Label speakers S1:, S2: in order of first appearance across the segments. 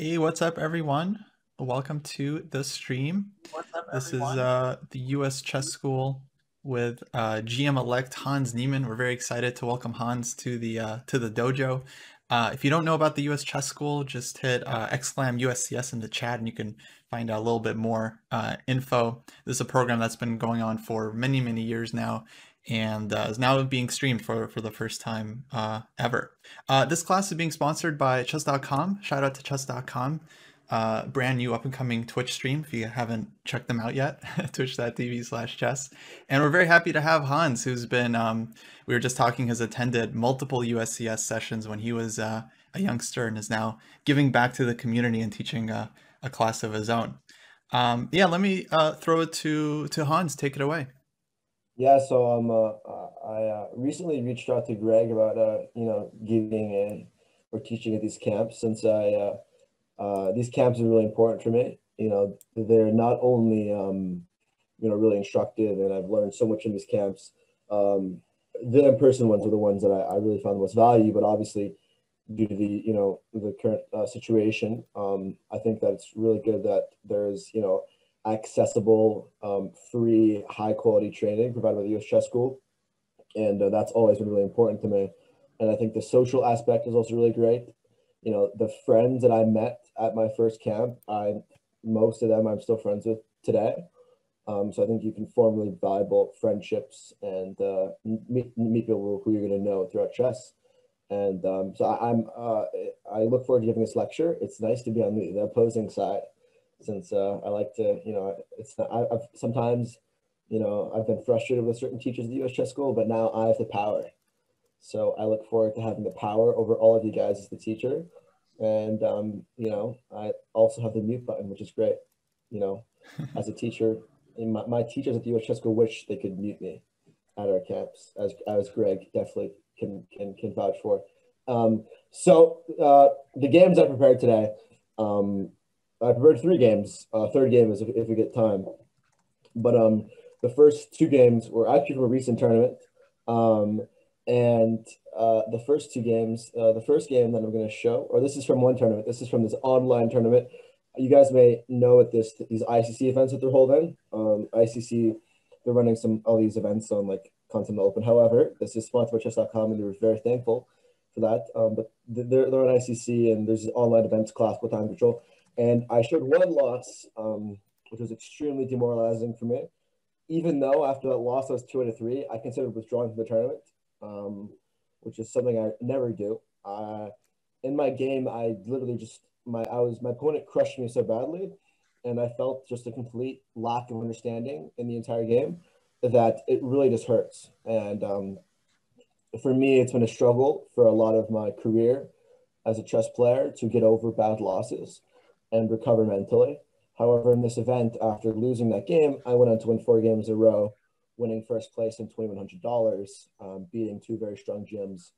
S1: Hey, what's up, everyone? Welcome to the stream.
S2: What's up,
S1: This is uh, the US Chess School with uh, GM-elect Hans Niemann. We're very excited to welcome Hans to the uh, to the dojo. Uh, if you don't know about the US Chess School, just hit uh, exclam USCS in the chat and you can find out a little bit more uh, info. This is a program that's been going on for many, many years now and uh, is now being streamed for, for the first time uh, ever. Uh, this class is being sponsored by chess.com. Shout out to chess.com. Uh, brand new up and coming Twitch stream if you haven't checked them out yet, twitch.tv slash chess. And we're very happy to have Hans, who's been, um, we were just talking, has attended multiple USCS sessions when he was uh, a youngster and is now giving back to the community and teaching a, a class of his own. Um, yeah, let me uh, throw it to, to Hans. Take it away.
S3: Yeah, so um, uh, I uh, recently reached out to Greg about uh, you know giving a, or teaching at these camps since I uh, uh, these camps are really important for me. You know, they're not only um, you know really instructive, and I've learned so much in these camps. Um, the in-person ones are the ones that I, I really found the most value, but obviously due to the you know the current uh, situation, um, I think that it's really good that there's you know accessible, um, free, high quality training provided by the US Chess School. And uh, that's always been really important to me. And I think the social aspect is also really great. You know, the friends that I met at my first camp, I most of them I'm still friends with today. Um, so I think you can form really valuable friendships and uh, meet, meet people who you're going to know throughout chess. And um, so I, am uh, I look forward to giving this lecture. It's nice to be on the, the opposing side since uh, I like to, you know, it's I, have sometimes, you know, I've been frustrated with certain teachers at the U.S. Chess School, but now I have the power. So I look forward to having the power over all of you guys as the teacher. And, um, you know, I also have the mute button, which is great. You know, as a teacher, my, my teachers at the U.S. Chess School wish they could mute me at our camps, as, as Greg definitely can, can, can vouch for. Um, so uh, the games I prepared today, um, I prepared three games. Uh, third game is if, if we get time. But um, the first two games were actually from a recent tournament. Um, and uh, the first two games, uh, the first game that I'm going to show, or this is from one tournament. This is from this online tournament. You guys may know what this these ICC events that they're holding. Um, ICC, they're running some all these events on like Continental Open. However, this is sponsored by Chess.com, and they were very thankful for that. Um, but they're, they're on ICC, and there's online events, classical time control. And I showed one loss, um, which was extremely demoralizing for me. Even though after that loss, I was two out of three, I considered withdrawing from the tournament, um, which is something I never do. Uh, in my game, I literally just my I was my opponent crushed me so badly, and I felt just a complete lack of understanding in the entire game that it really just hurts. And um, for me, it's been a struggle for a lot of my career as a chess player to get over bad losses and recover mentally. However, in this event, after losing that game, I went on to win four games in a row, winning first place and $2,100, um, beating two very strong GMs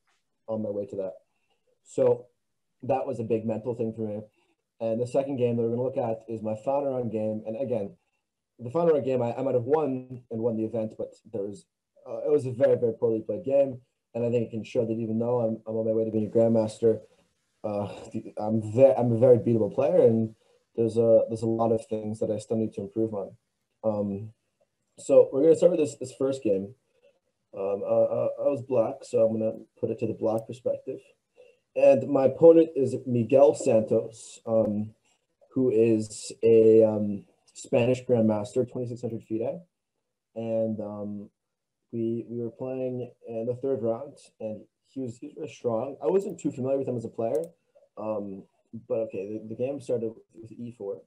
S3: on my way to that. So that was a big mental thing for me. And the second game that we're going to look at is my final round game. And again, the final round game, I, I might have won and won the event, but there was uh, it was a very, very poorly played game. And I think it can show that even though I'm, I'm on my way to being a grandmaster, uh, I'm very, I'm a very beatable player, and there's a there's a lot of things that I still need to improve on. Um, so we're gonna start with this this first game. Um, uh, uh, I was black, so I'm gonna put it to the black perspective, and my opponent is Miguel Santos, um, who is a um, Spanish grandmaster, 2600 FIDE, and um, we we were playing in the third round, and he was he was very strong. I wasn't too familiar with him as a player, um, but okay, the, the game started with e4.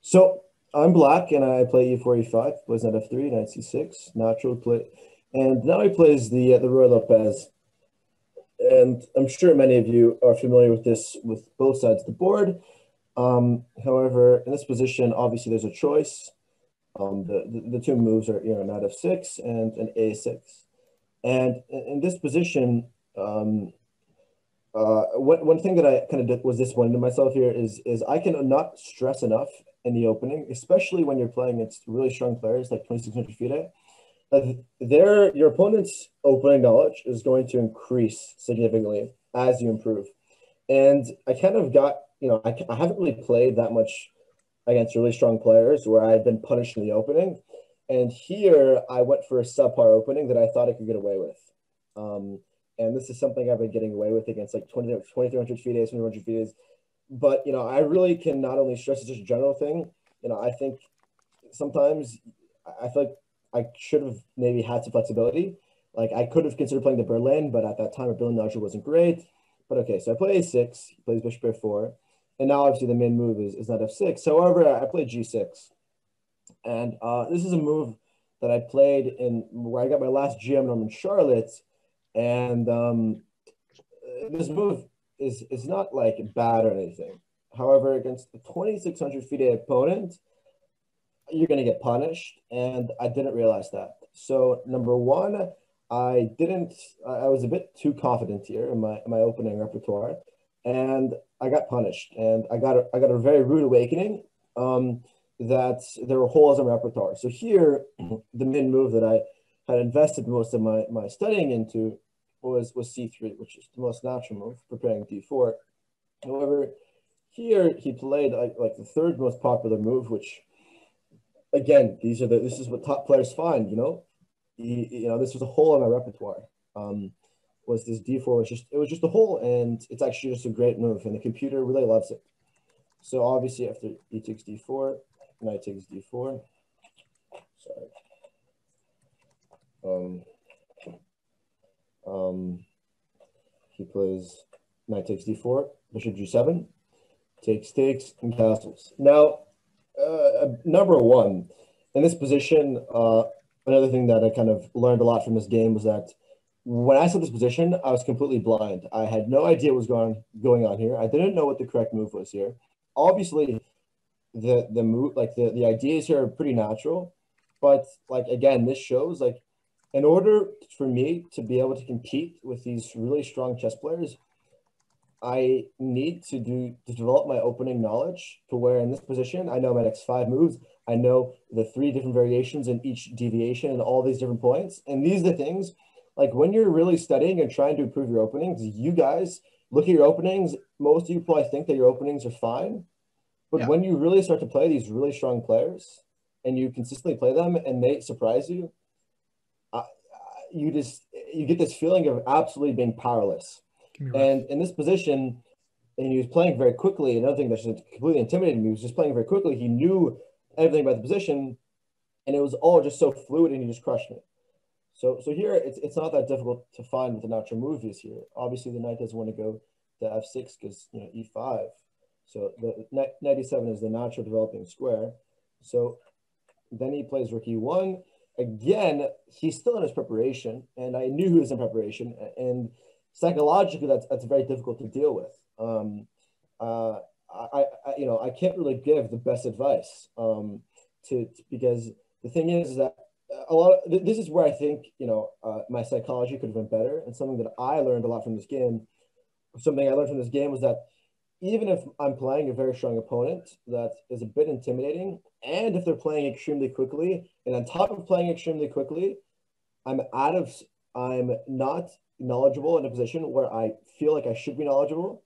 S3: So I'm black and I play e4, e5, plays knight f3, knight c6, natural play, and now he plays the uh, the Ruy Lopez. And I'm sure many of you are familiar with this with both sides of the board. Um, however, in this position, obviously there's a choice. Um, the, the, the, two moves are you know knight f6 and an a6. And in this position, um, uh, one, one thing that I kind of was disappointed in myself here is is I can not stress enough in the opening, especially when you're playing against really strong players like 2600 FIDE. Uh, their your opponent's opening knowledge is going to increase significantly as you improve, and I kind of got you know, I, I haven't really played that much against really strong players where I've been punished in the opening. And here I went for a subpar opening that I thought I could get away with. Um, and this is something I've been getting away with against like 20, 2,300 FIDEs, 2,400 FIDEs. But, you know, I really can not only stress it's just a general thing, you know, I think sometimes I feel like I should have maybe had some flexibility. Like I could have considered playing the Berlin, but at that time, a Berlin Naja wasn't great. But okay, so I play a6, he plays bishop f4. And now obviously the main move is, is not f6. However, I played g6. And uh, this is a move that I played in where I got my last GM norm in Charlotte. And um, this move is, is not like bad or anything. However, against the 2600 FIDE opponent, you're going to get punished. And I didn't realize that. So, number one, I didn't, I was a bit too confident here in my, my opening repertoire. And I got punished. And I got a, I got a very rude awakening um, that there were holes in repertoire. So, here, the main move that I had invested most of my, my studying into was, was c3, which is the most natural move, preparing d4. However, here he played like, like the third most popular move, which again, these are the this is what top players find. You know, he, you know, this was a hole in my repertoire. Um, was this d4 was just it was just a hole, and it's actually just a great move, and the computer really loves it. So obviously, after e takes d4, knight takes d4. Sorry. Um, um, he plays knight takes d4, bishop g7, takes takes and castles. Now uh, number one, in this position, uh, another thing that I kind of learned a lot from this game was that when I saw this position, I was completely blind. I had no idea what was going going on here. I didn't know what the correct move was here. Obviously, the the move like the the ideas here are pretty natural, but like again, this shows like in order for me to be able to compete with these really strong chess players, I need to do to develop my opening knowledge to where in this position I know my next five moves. I know the three different variations in each deviation and all these different points. And these are the things like when you're really studying and trying to improve your openings, you guys look at your openings. Most of you probably think that your openings are fine. But yeah. when you really start to play these really strong players and you consistently play them and they surprise you, uh, you just you get this feeling of absolutely being powerless and in this position, and he was playing very quickly. Another thing that just completely intimidated me was just playing very quickly. He knew everything about the position, and it was all just so fluid, and he just crushed me. So, so here it's it's not that difficult to find with the natural moves here. Obviously, the knight doesn't want to go to f6 because you know e5. So the knight, knight e7 is the natural developing square. So then he plays rook e1. Again, he's still in his preparation, and I knew he was in preparation, and psychologically that's that's very difficult to deal with. Um, uh, I, I, you know I can't really give the best advice um, to, to, because the thing is, is that a lot of this is where I think you know uh, my psychology could have been better and something that I learned a lot from this game. Something I learned from this game was that even if I'm playing a very strong opponent that is a bit intimidating, and if they're playing extremely quickly, and on top of playing extremely quickly, I'm out of I'm not knowledgeable in a position where I feel like I should be knowledgeable,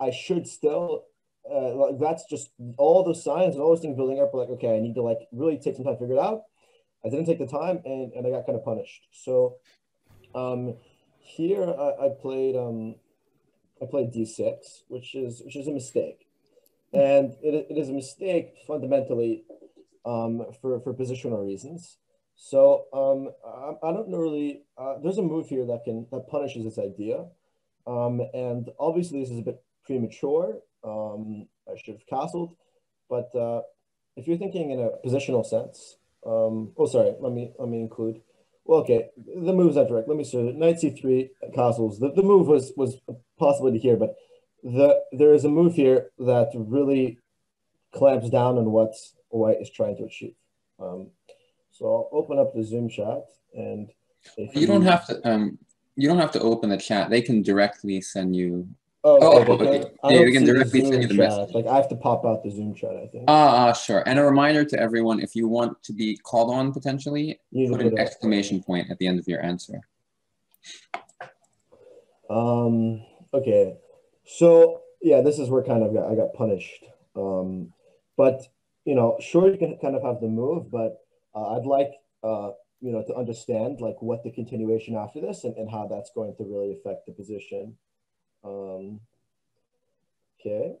S3: I should still. Uh, that's just all those signs and all those things building up. Like, okay, I need to like really take some time to figure it out. I didn't take the time, and, and I got kind of punished. So, um, here I, I played um, I played d6, which is which is a mistake, and it, it is a mistake fundamentally um, for for positional reasons. So um, I, I, don't know really. Uh, there's a move here that can that punishes this idea, um, and obviously this is a bit premature. Um, I should have castled, but uh, if you're thinking in a positional sense, um, oh sorry, let me let me include. Well, okay, the move's not direct. Let me say knight c3 castles. The, the move was was possibility here, but the there is a move here that really clamps down on what white is trying to achieve. Um, so I'll open up the Zoom chat and
S2: you, you, don't have to um you don't have to open the chat. They can directly send you
S3: Oh, oh okay. okay. yeah, they can directly send you the chat. message. Like I have to pop out the Zoom chat, I think.
S2: Ah, uh, uh, sure. And a reminder to everyone, if you want to be called on potentially, put an exclamation point at the end of your answer.
S3: Um, okay. So yeah, this is where kind of got, I got punished. Um, but you know, sure you can kind of have the move, but uh, I'd like uh, you know to understand like what the continuation after this and, and how that's going to really affect the position. Um, okay.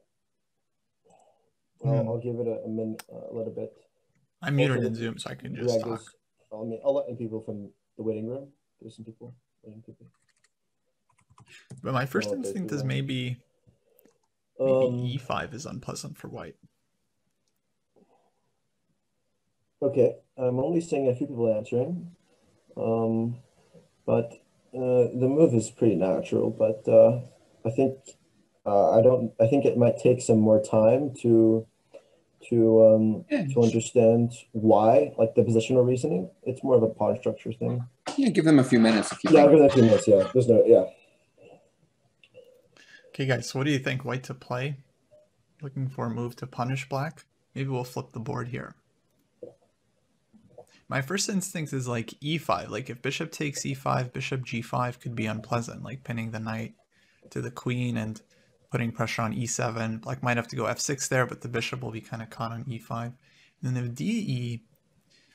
S3: Well. I'll give it a, a minute, a little bit.
S1: I'm muted in Zoom, so I can
S3: Yeah,
S1: just talk.
S3: I'll, I'll let people from the waiting room. There's some people waiting people.
S1: But my first
S3: Oh,
S1: instinct is maybe maybe
S3: Um,
S1: e5 is unpleasant for white.
S3: Okay, I'm only seeing a few people answering, um, but uh, the move is pretty natural. But uh, I think uh, I don't. I think it might take some more time to to um,
S2: Yeah,
S3: to understand why, like the positional reasoning. It's more of a pawn structure thing.
S2: yeah, give them a few minutes if you
S3: Yeah, give them a few minutes. Yeah, there's no. Yeah,
S1: Okay, guys, so what do you think? White to play? Looking for a move to punish black? Maybe we'll flip the board here. My first instinct is like e5. Like if bishop takes e5, bishop g5 could be unpleasant, like pinning the knight to the queen and putting pressure on e7. Black might have to go f6 there, but the bishop will be kind of caught on e5. And then if de,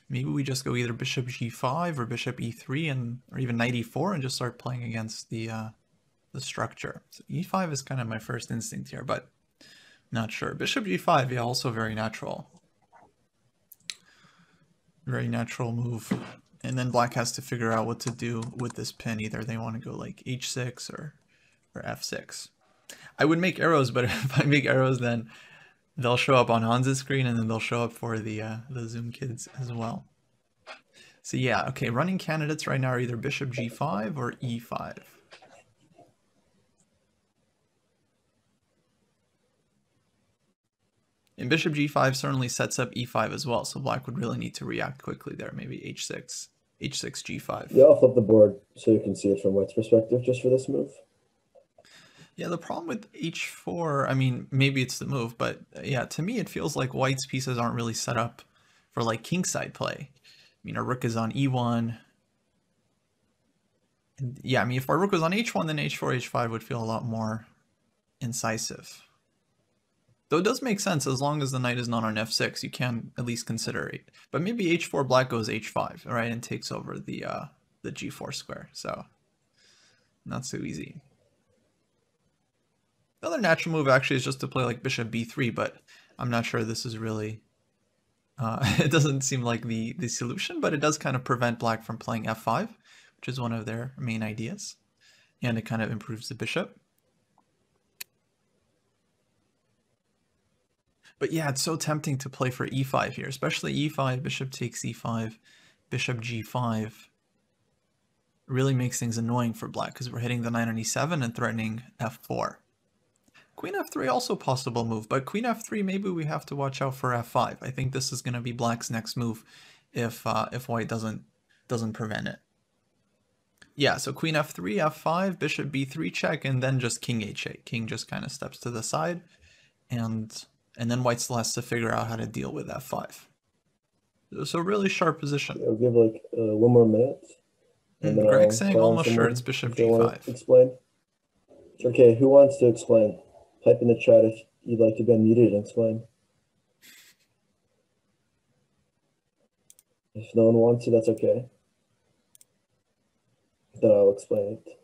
S1: maybe we just go either bishop g5 or bishop e3 and or even knight e4 and just start playing against the uh, the structure. So e5 is kind of my first instinct here, but not sure. Bishop g5, yeah, also very natural. Very natural move. And then black has to figure out what to do with this pin. Either they want to go like h6 or, or f6. I would make arrows, but if I make arrows, then they'll show up on Hans's screen and then they'll show up for the, uh, the Zoom kids as well. So yeah, okay, running candidates right now are either bishop g5 or e e5. And bishop g5 certainly sets up e5 as well, so black would really need to react quickly there. Maybe h6, h6, g5.
S3: yeah. I'll flip the board so you can see it from White's perspective, just for this move.
S1: Yeah, the problem with h4, I mean, maybe it's the move, but uh, yeah, to me it feels like white's pieces aren't really set up for like kingside play. I mean, our rook is on e1. And yeah, I mean, if our rook was on h1, then h4, h5 would feel a lot more incisive. Though it does make sense as long as the knight is not on f6, you can at least consider it. But maybe h4 black goes h5, right, and takes over the uh, the g4 square. So not so easy. The other natural move actually is just to play like bishop b3, but I'm not sure this is really. Uh, it doesn't seem like the the solution, but it does kind of prevent black from playing f5, which is one of their main ideas, and it kind of improves the bishop. But yeah, it's so tempting to play for e5 here, especially e5, bishop takes e5, bishop g5. Really makes things annoying for black because we're hitting the knight on e7 and threatening f4. Queen f3 also possible move, but queen f3 maybe we have to watch out for f5. I think this is going to be black's next move if uh, if white doesn't doesn't prevent it. Yeah, so queen f3, f5, bishop b3 check, and then just king h8. King just kind of steps to the side, and and then white still has to figure out how to deal with f5. So really sharp position.
S3: I'll give like uh, one more minute.
S1: Mm,
S3: then
S1: Greg's
S3: I'll
S1: saying almost sure it's bishop
S3: if wanna
S1: g5.
S3: Explain. Okay, who wants to explain? Type in the chat if you'd like to be unmuted and explain. If no one wants to, that's okay. Then I'll explain it.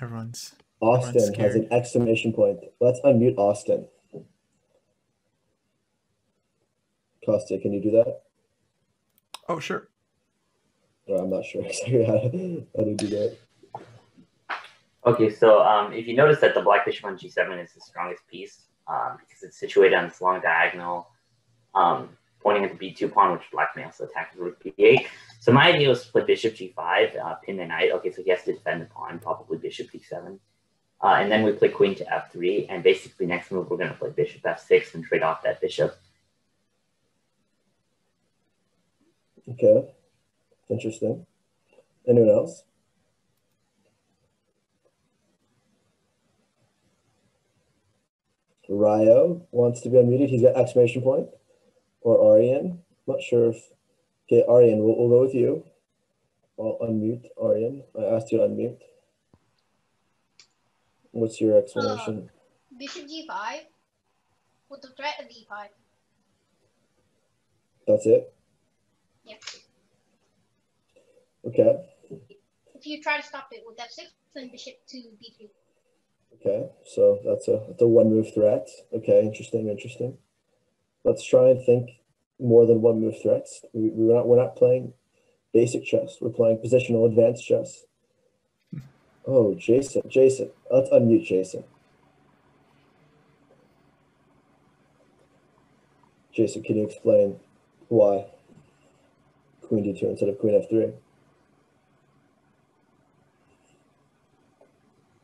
S1: Everyone's
S3: Austin has an exclamation point. Let's unmute Austin. Kostya, can you do that?
S1: oh sure.
S3: Or I'm not sure exactly how to, how to do that.
S4: Okay, so um, if you notice that the black bishop on g7 is the strongest piece um, because it's situated on this long diagonal um, pointing at the b2 pawn, which black may also attack with rook b8. So my idea was to play bishop g5, uh, pin the knight. Okay, so he has to defend the pawn, probably bishop d7. Uh, and then we play queen to f3, and basically next move we're going to play bishop f6 and trade off that bishop.
S3: Okay. Interesting. Anyone else? Ryo wants to be unmuted. He's got exclamation point. Or Aryan. Not sure if. Okay, Aryan, we'll, we'll go with you. I'll unmute Aryan. I asked you to unmute. What's your uh, explanation?
S5: bishop g5 with the threat of e5.
S3: That's it.
S5: Yeah.
S3: Okay.
S5: If you try to stop it with f6, then bishop to b3.
S3: Okay. So that's a that's a one move threat. Okay. Interesting. Interesting. Let's try and think more than one move threats. We, we're not we're not playing basic chess. We're playing positional advanced chess. Oh, Jason, Jason, let's unmute Jason. Jason, can you explain why queen d2 instead of queen f3?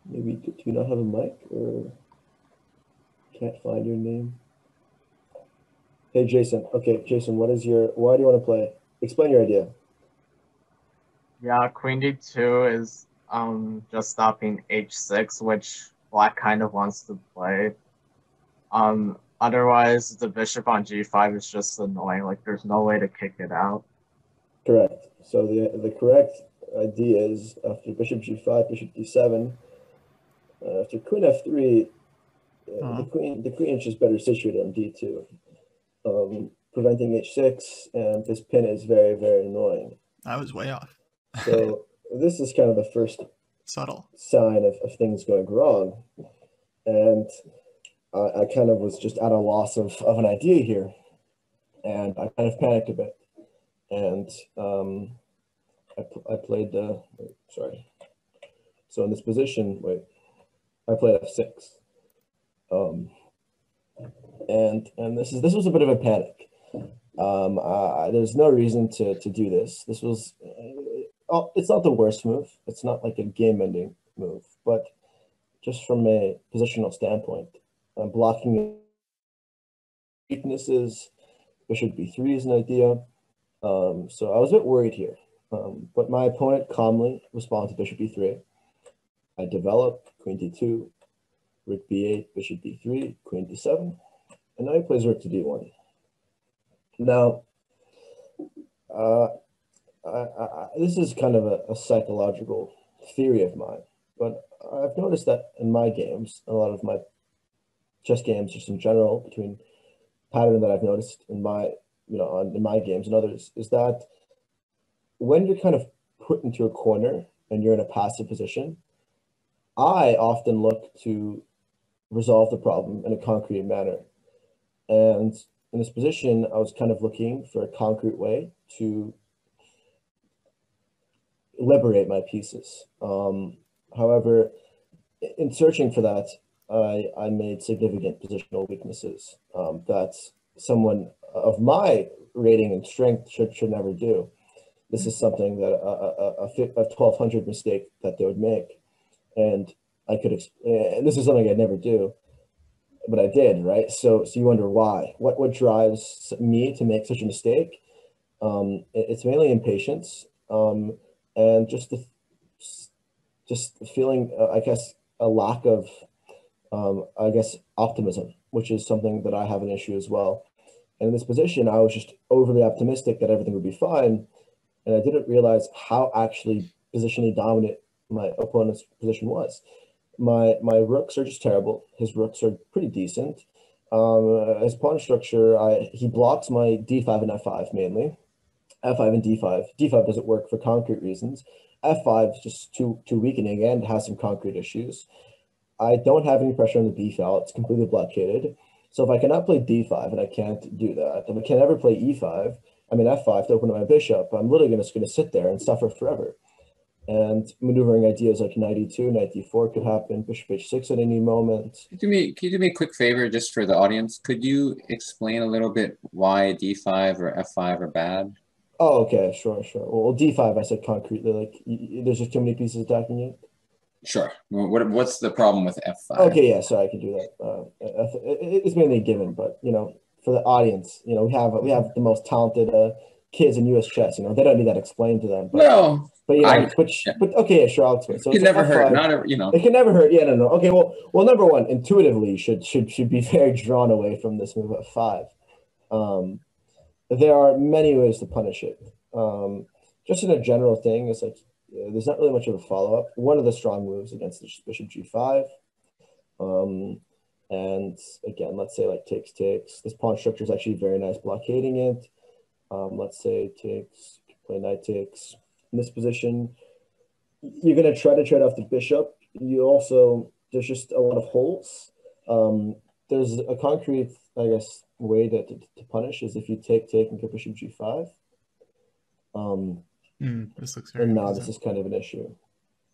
S3: Maybe do you not have a mic or can't find your name? Hey, Jason. Okay, Jason, what is your, why do you want to play? Explain your idea.
S6: Yeah, queen d2 is um just stopping h6, which black kind of wants to play. Um, otherwise, the bishop on g5 is just annoying. Like, there's no way to kick it out.
S3: Correct. So the the correct idea is after bishop g5, bishop d7, uh, after queen f3, uh,
S1: Uh-huh.
S3: the queen the queen is just better situated on d2, um, preventing h6, and this pin is very very annoying.
S1: I was way off.
S3: So this is kind of the first
S1: Subtle.
S3: sign of, of things going wrong. And I, I kind of was just at a loss of, of an idea here. And I kind of panicked a bit. And um, I, pl- I played the, wait, sorry. So in this position, wait, I played f6. Um, and and this is this was a bit of a panic. Um, I, there's no reason to, to do this. This was, oh, it's not the worst move. It's not like a game-ending move, but just from a positional standpoint, I'm blocking weaknesses. Bishop b3 is an idea. Um, so I was a bit worried here, um, but my opponent calmly responded to bishop b3. I develop queen d2, rook b8, bishop d3, queen d7, and now he plays rook to d1. Now, uh, I, I, this is kind of a, a, psychological theory of mine, but I've noticed that in my games, a lot of my chess games, just in general, between pattern that I've noticed in my, you know, on, in my games and others, is that when you're kind of put into a corner and you're in a passive position, I often look to resolve the problem in a concrete manner. And in this position, I was kind of looking for a concrete way to liberate my pieces. Um, however, in searching for that, I, I made significant positional weaknesses um, that someone of my rating and strength should, should never do. This is something that a, a, a, a 1200 mistake that they would make. And I could, and this is something I'd never do, but I did, right? So, so you wonder why? What, what drives me to make such a mistake? Um, it, it's mainly impatience. Um, and just the just feeling uh, i guess a lack of um, i guess optimism which is something that i have an issue as well and in this position i was just overly optimistic that everything would be fine and i didn't realize how actually positionally dominant my opponent's position was my my rooks are just terrible his rooks are pretty decent um, his pawn structure I, he blocks my d5 and f5 mainly f5 and d5. d5 doesn't work for concrete reasons. f5 is just too too weakening and has some concrete issues. I don't have any pressure on the b file. It's completely blockaded. So if I cannot play d5 and I can't do that, if I can never play e5, I mean f5 to open up my bishop, I'm literally just going to sit there and suffer forever. And maneuvering ideas like knight e2, knight d4 could happen, bishop h6 at any moment.
S2: Can you, do me, can you do me a quick favor just for the audience? Could you explain a little bit why d5 or f5 are bad?
S3: Oh, okay, sure, sure. Well, D5, I said concretely, like, there's just too many pieces attacking you.
S2: Sure. What, what's the problem with F5?
S3: Okay, yeah, sorry, I can do that. Uh, it's mainly a given, but, you know, for the audience, you know, we have we have the most talented uh, kids in U.S. chess. You know, they don't need that explained to them. But,
S2: no,
S3: but you know,
S2: I-
S3: but,
S2: yeah.
S3: but okay, yeah, sure, I'll explain. So
S2: it can never hurt.
S3: F5.
S2: Not a, you know.
S3: It can never hurt. Yeah, no, no. Okay, well, well, number one, intuitively, you should should should be very drawn away from this move at five. Um, there are many ways to punish it. Um, just in a general thing, it's like there's not really much of a follow up. One of the strong moves against the bishop g5. Um, And again, let's say like takes takes. This pawn structure is actually very nice blockading it. Um, let's say takes, play knight takes. In this position, you're going to try to trade off the bishop. You also, there's just a lot of holes. Um, there's a concrete, I guess, way to, to, to, punish is if you take, take, and get bishop g5. Um,
S1: mm, this looks
S3: very and now this is kind of an issue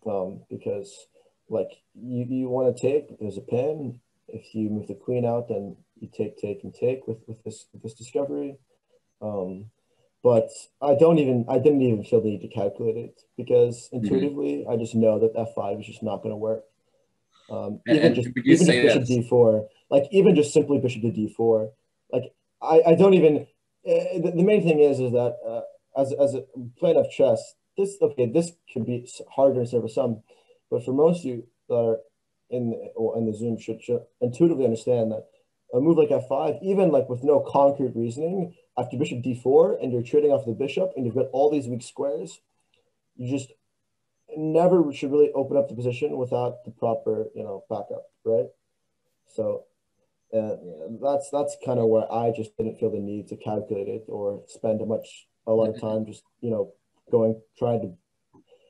S3: um, because, like, you, you want to take, there's a pin. If you move the queen out, then you take, take, and take with, with this with this discovery. Um, but I don't even I didn't even feel the need to calculate it because mm-hmm. intuitively mm-hmm. I just know that F5 is just not going to work. Um, even and just even just bishop D4, like even just simply bishop to D4, like I, I don't even. Uh, the, the, main thing is is that uh, as as a player of chess, this okay this could be harder instead of some, but for most of you that are in or in the Zoom should, should intuitively understand that a move like F5, even like with no concrete reasoning, after bishop d4 and you're trading off the bishop and you've got all these weak squares, you just never should really open up the position without the proper, you know, backup, right? So uh, that's that's kind of where I just didn't feel the need to calculate it or spend a much a lot of time just you know going trying to,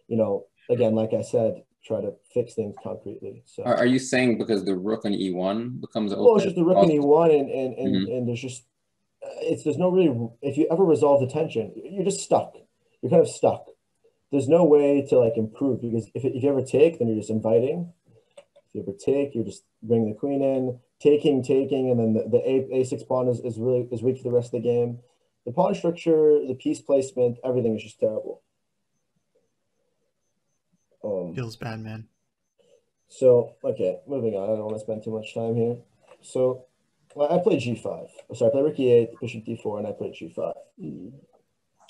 S3: you know, again like I said, try to fix things concretely. So
S2: are, are you saying because the rook on e1 becomes
S3: open? Well, it's just the rook on e1 and and and, mm-hmm. and there's just it's there's no really if you ever resolve the tension, you're just stuck. You're kind of stuck. There's no way to like improve because if, if you ever take, then you're just inviting. If you ever take, you're just bringing the queen in, taking, taking, and then the, the a, a6 pawn is, is really is weak for the rest of the game. The pawn structure, the piece placement, everything is just terrible.
S1: Um, Feels bad, man.
S3: So okay, moving on. I don't want to spend too much time here. So well, I played g5. Sorry, I played rook e8, bishop d4, and I played g5. Mm.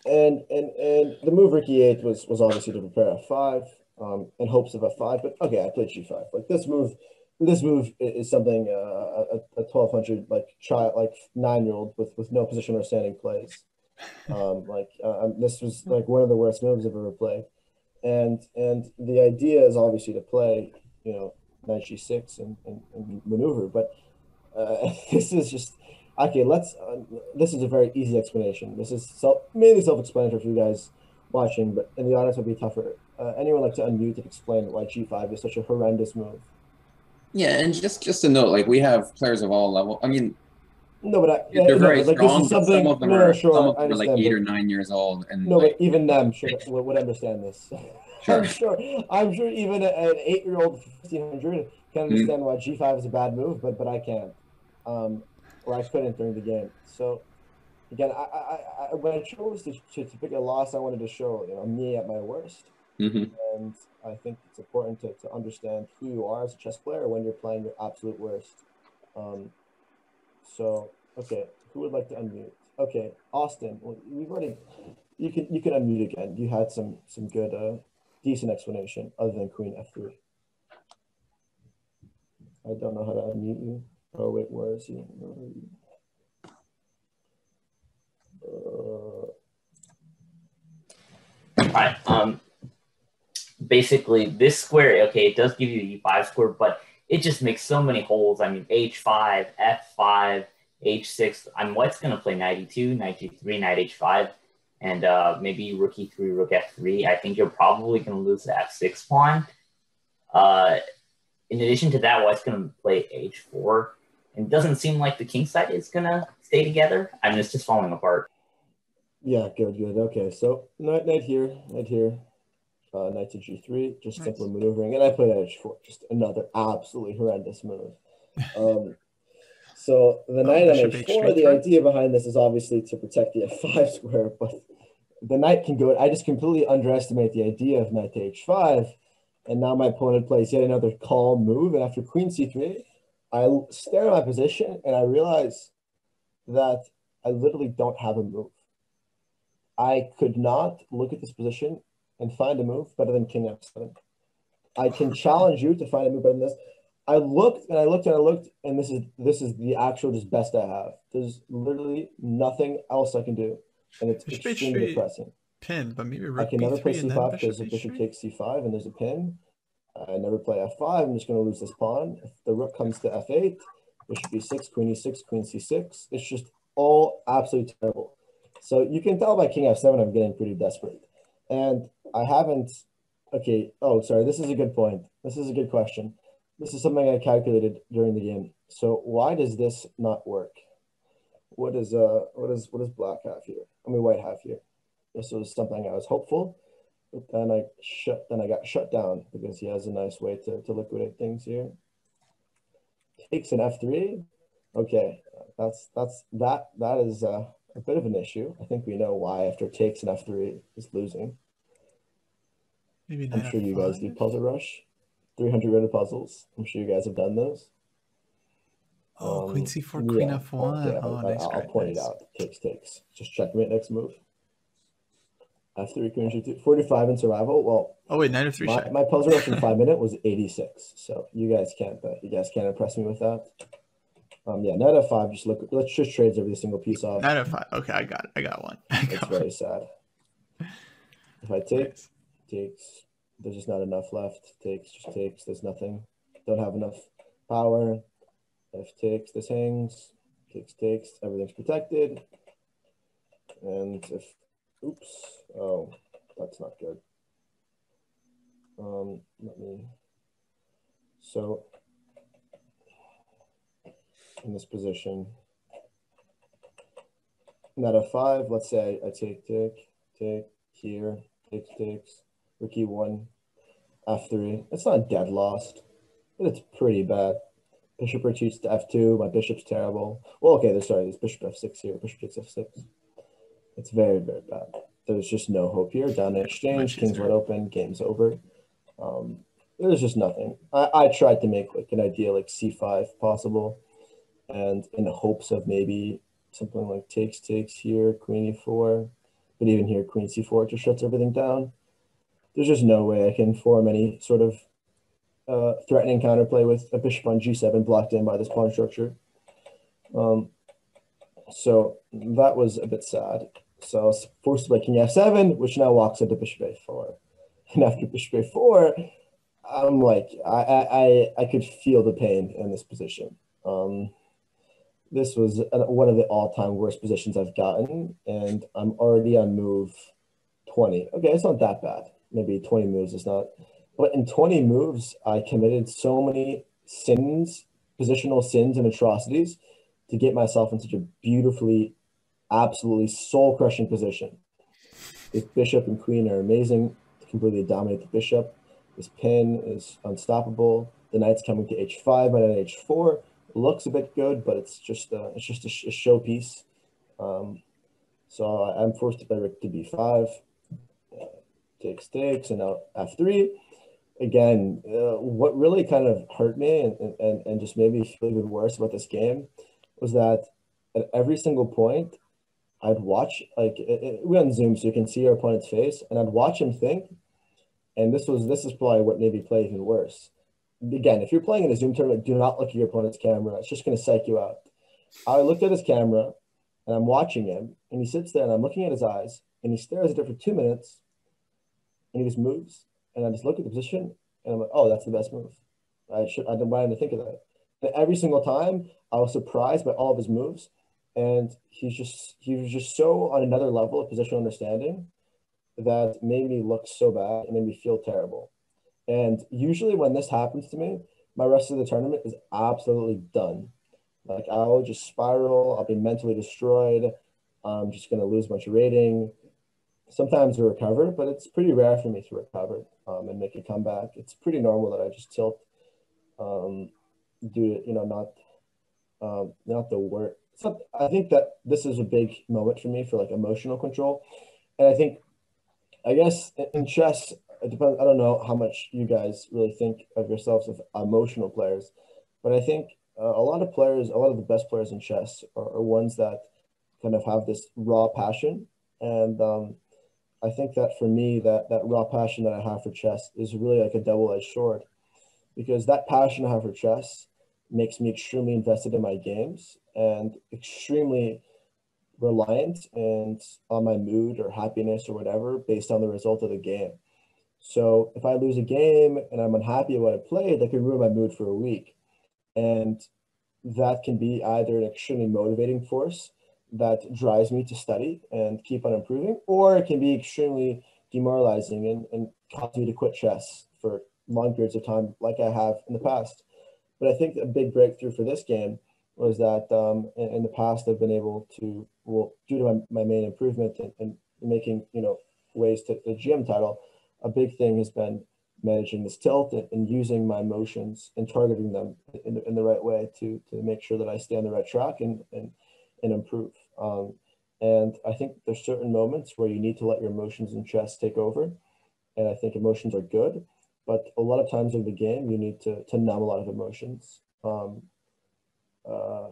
S3: And and and the move rook e8 was was obviously to prepare f5 um, in hopes of f5. But okay, I played g5. Like this move, this move is something uh, a, a 1200 like child like nine year old with with no position or standing plays. Um, like uh, um, this was like one of the worst moves I've ever played. And and the idea is obviously to play you know knight g6 and, and, and maneuver, but uh, this is just okay. Let's. Uh, this is a very easy explanation. This is self, mainly self-explanatory for you guys watching, but in the audience it would be tougher. Uh, anyone like to unmute and explain why G5 is such a horrendous move?
S2: Yeah, and just just a note, like we have players of all level. I mean,
S3: no, but I,
S2: they're no, very like, strong. But some of them no, are sure, some of them are like eight or nine years old, and
S3: no,
S2: like,
S3: but even them should would understand this. Sure. I'm sure. I'm sure even an eight-year-old fifteen hundred can mm-hmm. understand mm-hmm. why G5 is a bad move, but but I can't um, or I couldn't during the game. So again, I, I, I when I chose to, to, to, pick a loss, I wanted to show you know me at my worst,
S2: mm-hmm.
S3: and I think it's important to, to understand who you are as a chess player when you're playing your absolute worst. Um, so okay, who would like to unmute? Okay, Austin, well, we've already. You can you can unmute again. You had some some good uh, decent explanation other than Queen F three. I don't know how to unmute you. Oh, wait, where is he?
S4: Uh... All right. Um, basically, this square, okay, it does give you the e5 square, but it just makes so many holes. I mean, h5, f5, h6. I'm what's going to play knight e2, knight e3, knight h5, and uh, maybe rook e3, rook f3. I think you're probably going to lose the f6 pawn. Uh, in addition to that, white's going to play h4 it doesn't seem like the king side is gonna stay together. I mean, it's just falling apart.
S3: Yeah, good, good. Okay, so knight, knight here, knight here, uh, knight to g3, just nice. simple maneuvering, and I played h4, just another absolutely horrendous move. Um, so the oh, knight on h4, the idea behind this is obviously to protect the f5 square, but the knight can go. I just completely underestimate the idea of knight to h5, and now my opponent plays yet another calm move, and after queen c3, I stare at my position and I realize that I literally don't have a move. I could not look at this position and find a move better than King F7. I can challenge you to find a move better than this. I looked and I looked and I looked, and this is this is the actual just best I have. There's literally nothing else I can do, and it's Bishop extremely depressing.
S1: Pin, but maybe
S3: I can never play c5 because the bishop takes c5 and there's a pin. I never play f5. I'm just going to lose this pawn. If the rook comes to f8, bishop e6, queen e6, queen c6. It's just all absolutely terrible. So you can tell by king f7, I'm getting pretty desperate. And I haven't, okay, oh, sorry, this is a good point. This is a good question. This is something I calculated during the game. So why does this not work? What is, uh, what is, what does black have here? I mean, white have here. This was something I was hopeful, but then I shut, then I got shut down because he has a nice way to, to liquidate things here. Takes an f3. Okay, that's, that's, that, that is, uh, a bit of an issue. I think we know why after takes an f3 is losing.
S1: Maybe
S3: I'm sure you guys do puzzle rush, 300 rated puzzles. I'm sure you guys have done those.
S1: Oh,
S3: Um,
S1: queen c4, queen
S3: yeah,
S1: f1.
S3: Yeah,
S1: oh,
S3: I,
S1: nice.
S3: I'll point
S1: nice.
S3: it out. Takes, takes. Just checkmate next move. F3, queen g2, 45 in survival. Well,
S1: Oh wait, knight of three
S3: my, my puzzle rush in five minute was 86. So you guys can't, uh, you guys can't impress me with that. Um, yeah, knight f5. Just look. Let's just trades every single piece off.
S1: Knight of five. Okay, I got it. I got one. I
S3: It's
S1: got one.
S3: very sad. If I take,
S1: Nice.
S3: Takes. There's just not enough left. Takes, just takes. There's nothing. Don't have enough power. If takes, this hangs. Takes, takes. Everything's protected. And if, oops. Oh, that's not good. Um, let me. So, in this position, knight f5. Let's say I take, take, take here, takes, takes, rook e1, f3. It's not dead lost, but it's pretty bad. Bishop retreats to f2. My bishop's terrible. Well, okay, there's sorry, there's bishop f6 here. Bishop takes f6. It's very, very bad. There's just no hope here. Down in exchange, king's wide open, game's over. Um, there's just nothing. I, I tried to make like an idea like c5 possible, and in hopes of maybe something like takes takes here, queen e4, but even here, queen c4 just shuts everything down. There's just no way I can form any sort of uh, threatening counterplay with a bishop on g7 blocked in by this pawn structure. Um, so that was a bit sad. So I was forced to play king f7, which now walks into bishop a4. And after bishop a4, I'm like, I, I, I- could feel the pain in this position. Um, this was one of the all-time worst positions I've gotten, and I'm already on move 20. Okay, it's not that bad. Maybe 20 moves is not, but in 20 moves, I committed so many sins, positional sins and atrocities to get myself in such a beautifully, absolutely soul-crushing position. This bishop and queen are amazing to completely dominate the bishop. This pin is unstoppable. The knight's coming to h5, but at h4 looks a bit good, but it's just a, it's just a, sh- a showpiece. Um, so I'm forced to play to b5, uh, takes takes, and now f3. Again, uh, what really kind of hurt me and, and, and just made me feel even worse about this game was that at every single point, I'd watch like it, it, we on Zoom, so you can see your opponent's face, and I'd watch him think. And this was this is probably what made me play even worse again, if you're playing in a Zoom tournament, do not look at your opponent's camera. It's just going to psych you out. I looked at his camera and I'm watching him, and he sits there and I'm looking at his eyes, and he stares at it for two minutes, he just moves. And I just look at the position, and I'm like, oh, that's the best move. I should I didn't mind to think of that. And every single time, I was surprised by all of his moves, and he's just he was just so on another level of positional understanding that made me look so bad and made me feel terrible. And usually when this happens to me, my rest of the tournament is absolutely done. Like I'll just spiral, I'll be mentally destroyed. I'm just gonna lose of rating. Sometimes I recover, but it's pretty rare for me to recover um, and make a comeback. It's pretty normal that I just tilt um, due to, you know, not um, not the work. Not, I think that this is a big moment for me for like emotional control. And I think, I guess in- in chess, it depends. I don't know how much you guys really think of yourselves as emotional players, but I think uh, a lot of players, a lot of the best players in chess are, are ones that kind of have this raw passion. And um, I think that for me, that that raw passion that I have for chess is really like a double-edged sword, because that passion I have for chess makes me extremely invested in my games and extremely reliant and on my mood or happiness or whatever based on the result of the game. So if I lose a game and I'm unhappy with what I played, that could ruin my mood for a week. And that can be either an extremely motivating force that drives me to study and keep on improving, or it can be extremely demoralizing and, and cause me to quit chess for long periods of time, like I have in the past. But I think a big breakthrough for this game was that um, in, in, the past I've been able to, well, due to my, my main improvement and, making, you know, ways to the GM title, a big thing has been managing this tilt and, and using my motions and targeting them in, in the right way to, to make sure that I stay on the right track and, and, and improve. Um, and I think there's certain moments where you need to let your emotions in chess take over. And I think emotions are good, but a lot of times in the game, you need to, to numb a lot of emotions. Um, uh,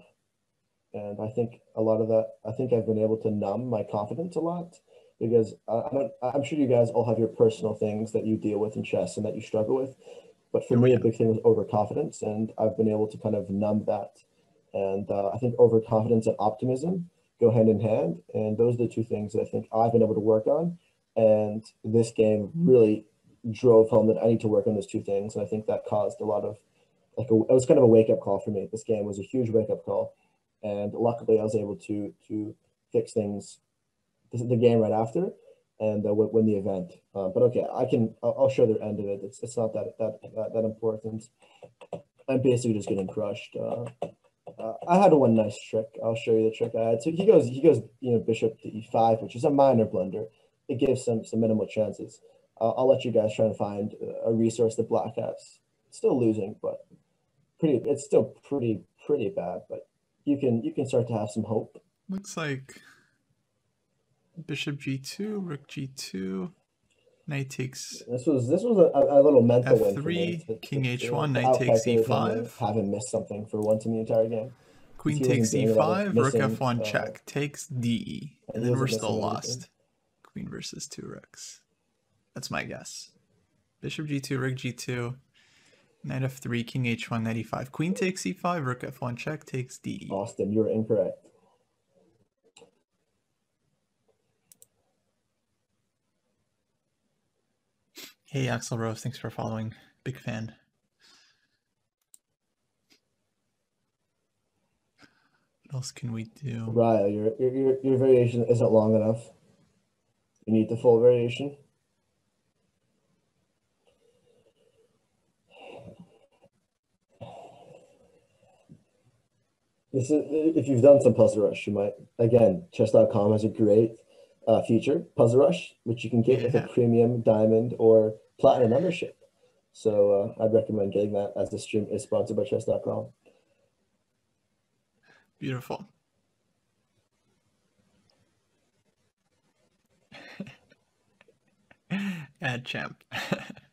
S3: and I think a lot of that, I think I've been able to numb my confidence a lot because I, I'm sure you guys all have your personal things that you deal with in chess and that you struggle with. But for me, a big thing was overconfidence, and I've been able to kind of numb that. And uh, I think overconfidence and optimism go hand in hand, and those are the two things that I think I've been able to work on. And this game really drove home that I need to work on those two things, and I think that caused a lot of like a, it was kind of a wake up call for me. This game was a huge wake up call, and luckily I was able to to fix things the game right after and uh, win the event. Uh, but okay, I can I'll, I'll, show the end of it. It's, it's not that that that, that important. I'm basically just getting crushed. Uh, uh, I had one nice trick. I'll show you the trick I had. So he goes he goes you know bishop to e5, which is a minor blunder. It gives some some minimal chances. I'll let you guys try and find a resource that Black has. Still losing, but pretty. It's still pretty pretty bad, but you can you can start to have some hope.
S1: Looks like Bishop g2, rook g2. Knight takes.
S3: This was this was a, a little mental F3, win
S1: me. King h1, knight takes e5.
S3: Haven't missed something for once in the entire game.
S1: Queen takes e5, rook f1 uh, check takes de, and then we're still lost. Anything. Queen versus two rooks. That's my guess. Bishop g2, rook g2, knight f3, king h1, knight e5. Queen takes e5, rook f1 check takes de.
S3: Austin, you're incorrect.
S1: Hey, Axel Rose, thanks for following. Big fan. What else can we do?
S3: Raya, your, your, your variation isn't long enough. You need the full variation. This is if you've done some puzzle rush, you might again chess.com has a great uh, feature, Puzzle Rush, which you can get yeah. with a premium diamond or platinum membership. So uh, I'd recommend getting that as the stream is sponsored by chess.com.
S1: Beautiful. Ad champ.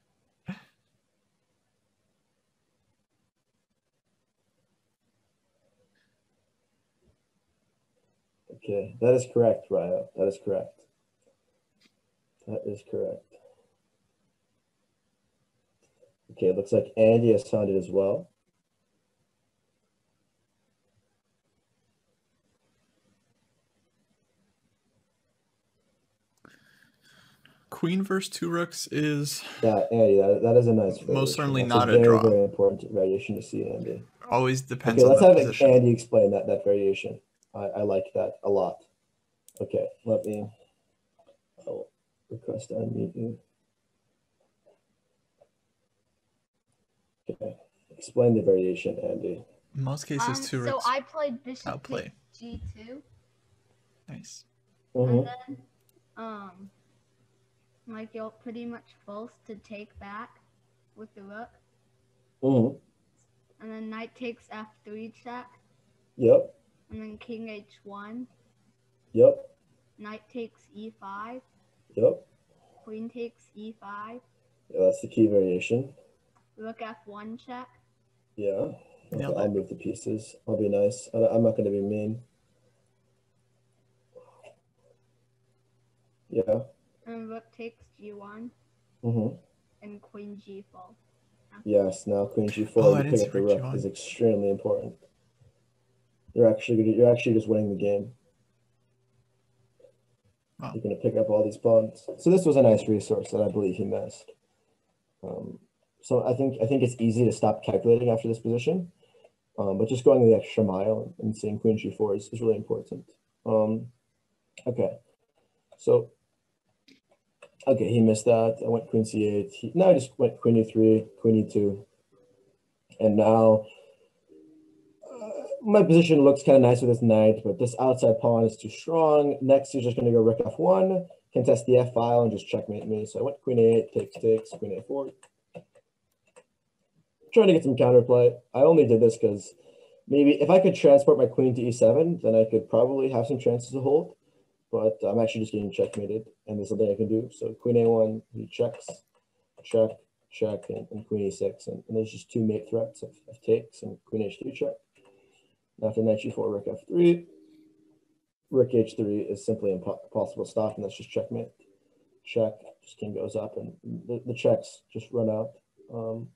S3: Okay, that is correct, Ryo. That is correct. That is correct. Okay, it looks like Andy has found it as well.
S1: Queen versus two rooks is
S3: yeah, Andy. That, that is a nice.
S1: Variation. Most certainly
S3: That's
S1: not
S3: a, a
S1: very,
S3: Very important variation to see, Andy.
S1: Always depends.
S3: Okay, let's have
S1: position.
S3: Andy explain that that variation. I, I like that a lot. Okay, let me, I'll request to unmute you. Okay, explain the variation, Andy.
S1: In most cases, um, two
S5: So I played bishop
S1: I'll play.
S5: g2.
S1: Nice.
S3: Mm -hmm.
S5: And then, um, like you're pretty much forced to take back with the rook.
S3: Mm -hmm.
S5: And then knight takes f3 check.
S3: Yep.
S5: And then king h1.
S3: Yep.
S5: Knight takes e5.
S3: Yep.
S5: Queen takes e5.
S3: Yeah, that's the key variation.
S5: Rook f1 check.
S3: Yeah. Okay, I'll move the pieces. I'll be nice. I'm not going to be mean. Yeah.
S5: And rook takes g1.
S3: Mm-hmm.
S5: And queen g4.
S3: Yes, now queen g4, oh, you pick up the rook is extremely important. You're actually you're actually just winning the game. Wow. You're going to pick up all these pawns. So this was a nice resource that I believe he missed. Um, so I think I think it's easy to stop calculating after this position. Um, but just going the extra mile and seeing queen g4 is, is really important. Um, okay, so okay, he missed that. I went queen c8. He, now I just went queen e3, queen e2, and now my position looks kind of nice with this knight, but this outside pawn is too strong. Next, he's just going to go rook f1, contest the f file, and just checkmate me. So I went queen a8, takes, takes, queen a4 trying to get some counterplay. I only did this because maybe if I could transport my queen to e7, then I could probably have some chances to hold. But I'm actually just getting checkmated, and there's something I can do. So queen a1, he checks, check, check, and, and queen e6. And, and, there's just two mate threats of, of takes and queen h3 check. After knight g4, rook f3. Rook h3 is simply impossible to stop, and that's just checkmate. Check, just king goes up, and the, the checks just run out. Um,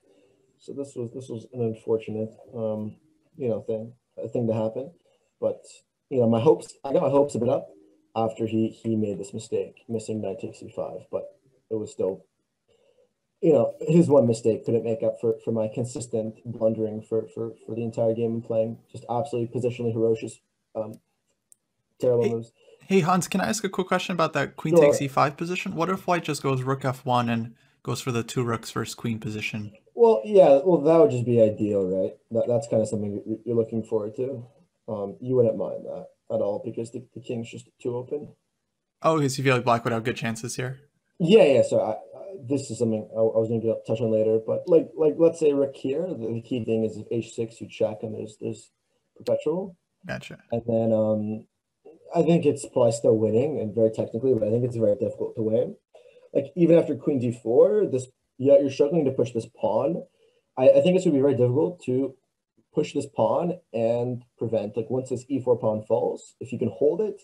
S3: so this was this was an unfortunate, um, you know, thing a thing to happen. But you know, my hopes I got my hopes a bit up after he he made this mistake, missing knight takes c5. But it was still, you know, his one mistake couldn't make up for for my consistent blundering for for for the entire game and playing just absolutely positionally ferocious, um, terrible
S1: hey,
S3: moves.
S1: Hey Hans, can I ask a quick question about that queen sure. takes e5 position? What if white just goes rook f1 and goes for the two rooks versus queen position?
S3: Well, yeah, well, that would just be ideal, right? That, that's kind of something you're looking forward to. Um, you wouldn't mind that at all because the, the king's just too open.
S1: Oh, because you feel like black would have good chances here?
S3: Yeah, yeah. So I, I, this is something I, I was going to touch on later, but like, like let's say Rick here, the, the key thing is if h6 you check and there's there's perpetual.
S1: Gotcha.
S3: And then um, I think it's probably still winning and very technically, but I think it's very difficult to win. Like even after queen d4, this yeah, you're struggling to push this pawn. I, I think it's going to be very difficult to push this pawn and prevent, like once this e4 pawn falls, if you can hold it.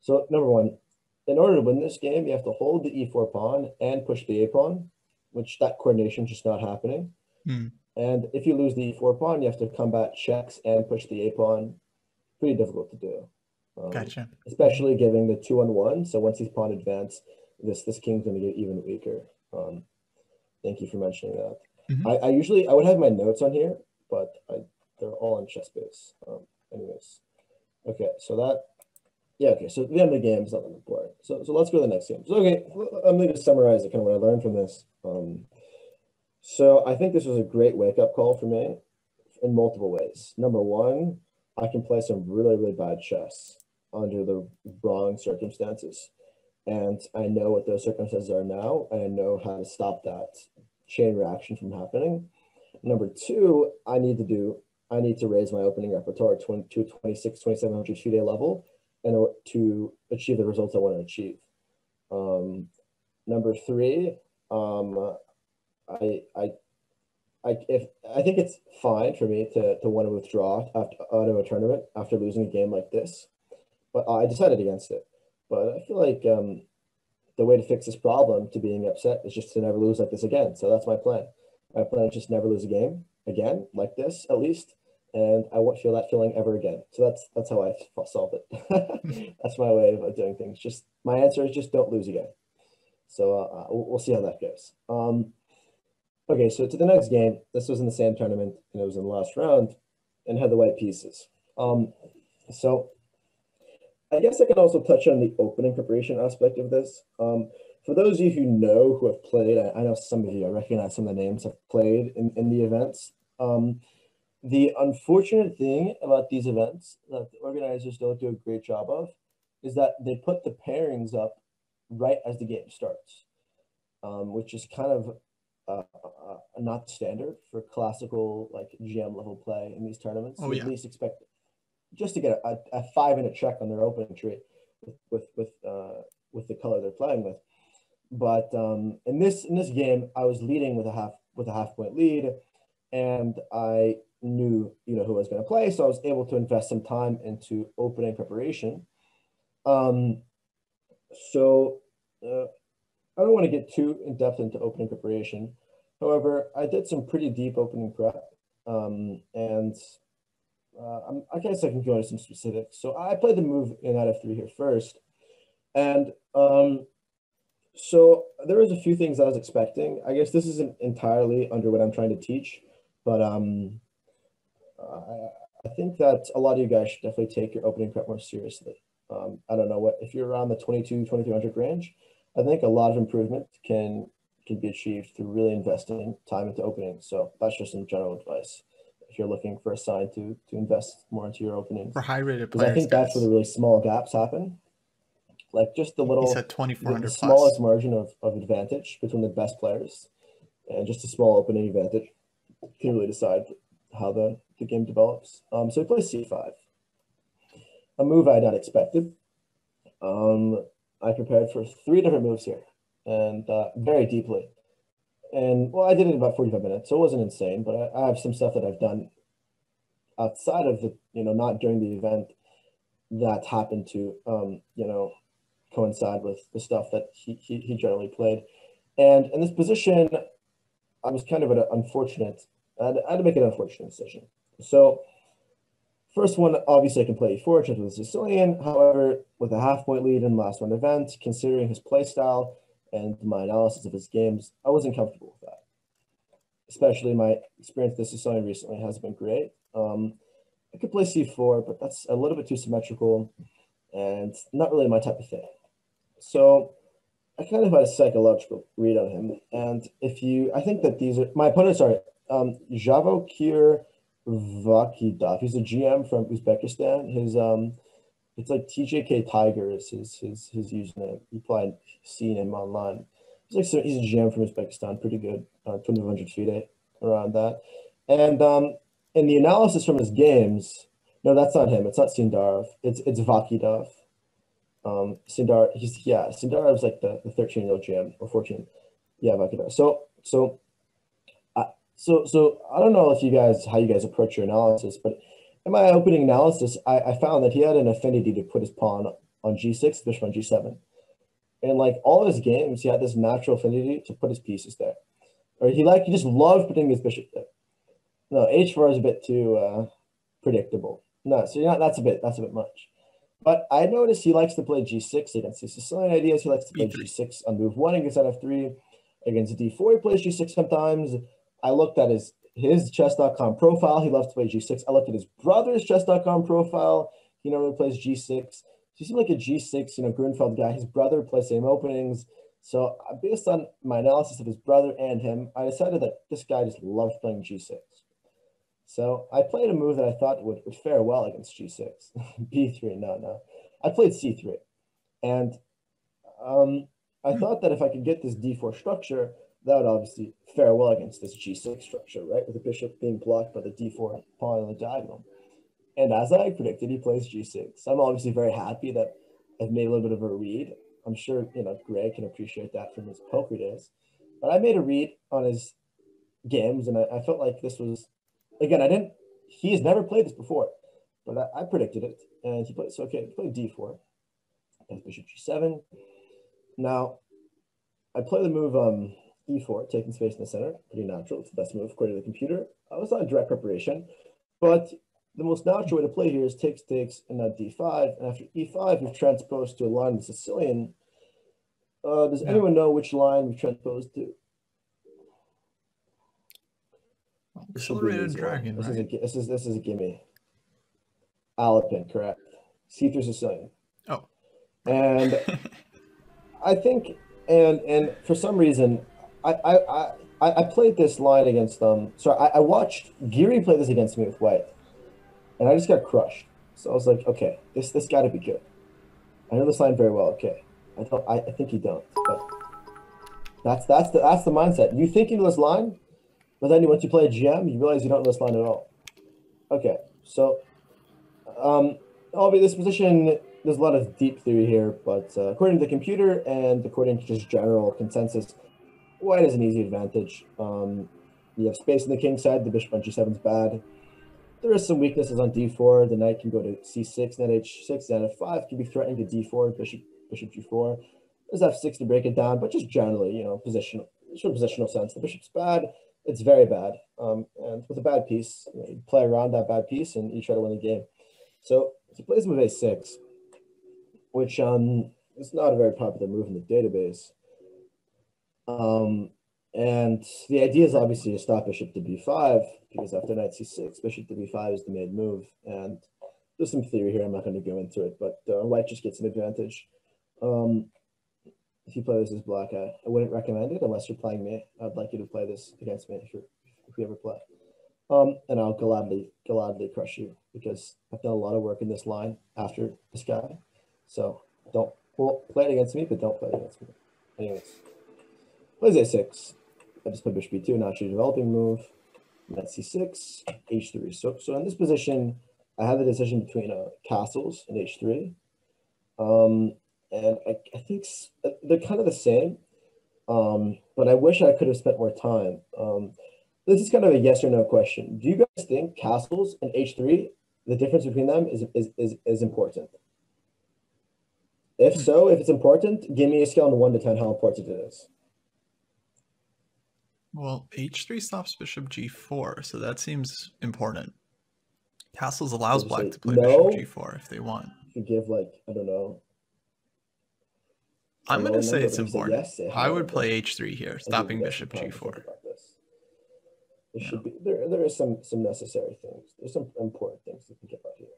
S3: So number one, in order to win this game, you have to hold the e4 pawn and push the a pawn, which that coordination is just not happening.
S1: Hmm.
S3: And if you lose the e4 pawn, you have to combat checks and push the a pawn. Pretty difficult to do.
S1: Um, gotcha.
S3: Especially giving the two on one. So once these pawn advance, this this king's going to get even weaker. Um, Thank you for mentioning that. Mm-hmm. I, I, usually I would have my notes on here, but I, they're all in chessbase. Um, anyways, okay, so that yeah, okay. So the end of the game is not that important. So so let's go to the next game. So okay, I'm going to summarize kind of what I learned from this. Um, so I think this was a great wake up call for me in multiple ways. Number one, I can play some really really bad chess under the wrong circumstances. And I know what those circumstances are now, and I know how to stop that chain reaction from happening. Number two, I need to do, I need to raise my opening repertoire to 26, 2700 two day level and to achieve the results I want to achieve. Um, number three, um, I, I, I, if, I think it's fine for me to, to want to withdraw after, out of a tournament after losing a game like this, but I decided against it. But I feel like um, the way to fix this problem to being upset is just to never lose like this again. So that's my plan. My plan is just never lose a game again like this at least, and I won't feel that feeling ever again. So that's that's how I solve it. that's my way of doing things. Just my answer is just don't lose again. So uh, uh, we'll, we'll, see how that goes. Um, okay, so to the next game. This was in the same tournament, and it was in the last round, and had the white pieces. Um, so I guess I can also touch on the opening preparation aspect of this. Um, for those of you who know, who have played, I, I, know some of you, I recognize some of the names, have played in, in the events. The unfortunate thing about these events that the organizers don't do a great job of is that they put the pairings up right as the game starts, um, which is kind of uh, uh, not standard for classical like GM level play in these tournaments.
S1: Oh, yeah.
S3: At least expect just to get a, a five minute check on their opening tree with with with, uh, with the color they're playing with. But um, in this in this game, I was leading with a half with a half point lead, and I knew you know who I was going to play, so I was able to invest some time into opening preparation. Um, so uh, I don't want to get too in depth into opening preparation. However, I did some pretty deep opening prep, um, and uh, i guess I can go into some specifics. So I played the move in out of three here first. And um, so there was a few things I was expecting. I guess this isn't entirely under what I'm trying to teach, but um, I, I think that a lot of you guys should definitely take your opening prep more seriously. Um, I don't know what if you're around the 22, 2300 range. I think a lot of improvement can can be achieved through really investing time into opening. So that's just some general advice. If you're looking for a sign to to invest more into your openings,
S1: For high rated players,
S3: I think that's where the really small gaps happen. Like just the little the,
S1: 2400 plus.
S3: smallest margin of, of advantage between the best players and just a small opening advantage can really decide how the, the game develops. Um, so he plays c5. A move I had not expected. Um, I prepared for three different moves here and uh, very deeply. And well, I did it in about 45 minutes, so it wasn't insane, but I, I have some stuff that I've done outside of the, you know, not during the event that happened to, um, you know, coincide with the stuff that he, he, he generally played. And in this position, I was kind of an unfortunate, I had, I had to make an unfortunate decision. So first one, obviously I can play e4, just with a Sicilian. However, with a half point lead in the last round event, considering his play style and my analysis of his games, I wasn't comfortable with that. Especially my experience with the Sicilian recently has been great. Um, I could play c4, but that's a little bit too symmetrical and not really my type of thing. So I kind of had a psychological read on him. And if you, I think that these are, my opponents are um, Javokir Vakhidov. He's a GM from Uzbekistan. His, um, it's like TJK Tiger is his, his, his username. You probably seen him online. He's like, so he's a GM from Uzbekistan, pretty good, uh, 2500 FIDE around that. And um, in the analysis from his games, no, that's not him. It's not Sindarov. It's it's Vakhidov. Um, Sindar, he's yeah, Sindarov's like the, the 13 year old GM or 14. Yeah, Vakhidov. So so, so so I don't know if you guys how you guys approach your analysis, but in my opening analysis, I, I found that he had an affinity to put his pawn on g6, bishop on g7, and like all his games, he had this natural affinity to put his pieces there, or he like he just loved putting his bishop there. No, h4 is a bit too uh, predictable. No, so yeah, that's a bit that's a bit much. But I noticed he likes to play g6 against his Sicilian ideas. He likes to play g6 on move one against f3. Against d4, he plays g6 sometimes. I looked at his his chess.com profile. He loves to play g6. I looked at his brother's chess.com profile. He normally plays g6. He seemed like a g6, you know, Grunfeld guy. His brother plays same openings. So uh, based on my analysis of his brother and him, I decided that this guy just loves playing g6. So I played a move that I thought would, would fare well against g6. b3, no, no. I played c3. And um, I thought that if I could get this d4 structure, that would obviously fare well against this g6 structure, right? With the bishop being blocked by the d4 pawn on the diagonal. And as I predicted, he plays g6. I'm obviously very happy that I've made a little bit of a read. I'm sure, you know, Greg can appreciate that from his poker days. But I made a read on his games, and I, I felt like this was again, I didn't. He has never played this before, but I, I predicted it, and he played. So okay, he played d4, plays bishop g7. Now, I play the move um e4, taking space in the center. Pretty natural. It's the best move according to the computer. I was not a direct preparation, but the most natural way to play here is takes takes and now d5. And after e5, we've transposed to a line with Sicilian. Uh, does
S1: Yeah.
S3: anyone know which line we've transposed to? This should be
S1: Accelerated
S3: easy
S1: dragon,
S3: This is a this is this is a gimme. Alapin, correct. C3 Sicilian.
S1: Oh.
S3: And I think and and for some reason I I I, I played this line against them. So I, I watched Geary play this against me with White. And I just got crushed. So I was like, okay, this this gotta be good. I know this line very well, okay. I don't I, I think you don't, but that's that's the that's the mindset. You think you know this line, but then once you play a GM, you realize you don't know this line at all. Okay, so um, obviously this position, there's a lot of deep theory here, but uh, according to the computer and according to just general consensus, white has an easy advantage. Um, you have space on the king side, the bishop on g7 is bad. There is some weaknesses on d4. The knight can go to c6, knight h6, and f5 can be threatening to d4, bishop bishop g4. There's f6 to break it down, but just generally, you know, positional, sort of positional sense. The bishop's bad. It's very bad. Um, and with a bad piece, you, know, you play around that bad piece and you try to win the game. So he plays move a6, which um, is not a very popular move in the database. Um, and the idea is obviously to stop bishop to b5 because after knight c6, bishop to b5 is the main move. And there's some theory here. I'm not going to go into it, but uh, white just gets an advantage. Um, if you play this as black, I, I wouldn't recommend it unless you're playing me. I'd like you to play this against me if, if we ever play. Um, and I'll gladly, gladly crush you because I've done a lot of work in this line after this guy. So don't well, play it against me, but don't play it against me. Anyways, plays a6. I just played bishop b2, not your developing move. Knight c6, h3. So, so in this position, I have the decision between uh, castles and h3. Um, and I, I think they're kind of the same, um, but I wish I could have spent more time. Um, this is kind of a yes or no question. Do you guys think castles and h3, the difference between them is, is, is, is important? If so, if it's important, give me a scale on 1 to 10 how important it is.
S1: Well, h3 stops bishop g4, so that seems important. Castles allows black to play no, bishop g4 if they want.
S3: You give like, I don't know.
S1: I'm going to say it's important. Yes, I would play h3 here, stopping bishop g4. There
S3: should be there. There are some some necessary things. There's some important things to think about here.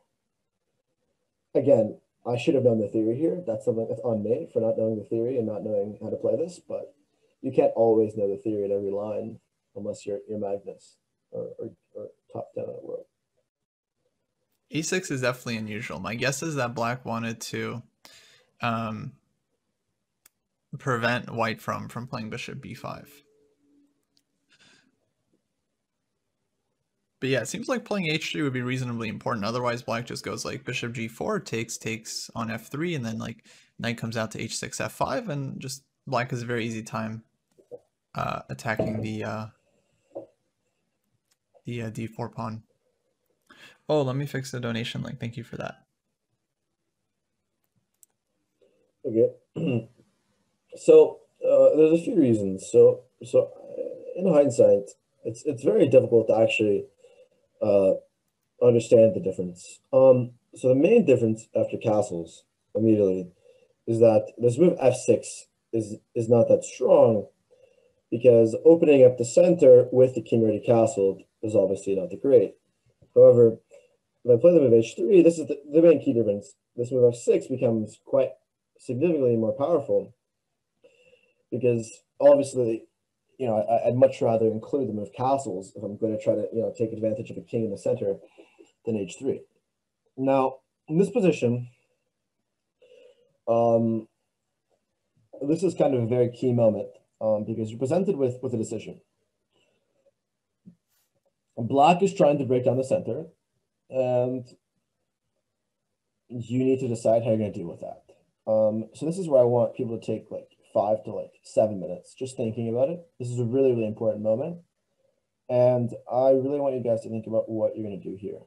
S3: Again, I should have known the theory here. That's something that's on me for not knowing the theory and not knowing how to play this. But you can't always know the theory at every line unless you're you're Magnus or, or, or top in the world.
S1: E6 is definitely unusual. My guess is that black wanted to um, prevent white from from playing bishop b5. But yeah, it seems like playing h3 would be reasonably important. Otherwise, black just goes like bishop g4, takes, takes on f3, and then like knight comes out to h6, f5, and just black has a very easy time uh, attacking the uh, the uh, d4 pawn. Oh, let me fix the donation link. Thank you for that.
S3: Okay. so uh, there's a few reasons. So so uh, in hindsight, it's it's very difficult to actually uh, understand the difference. Um, so the main difference after castles immediately is that this move f6 is is not that strong because opening up the center with the king already castled is obviously not the great. However, if I play the move h3, this is the, the main key difference. This move f6 becomes quite significantly more powerful because obviously, you know, I, would much rather include the move castles if I'm going to try to, you know, take advantage of a king in the center than h3. Now, in this position, um, this is kind of a very key moment um, because you're presented with, with a decision. Black is trying to break down the center, and you need to decide how you're going to deal with that. Um, so this is where I want people to take like five to like seven minutes just thinking about it. This is a really, really important moment. And I really want you guys to think about what you're going to do here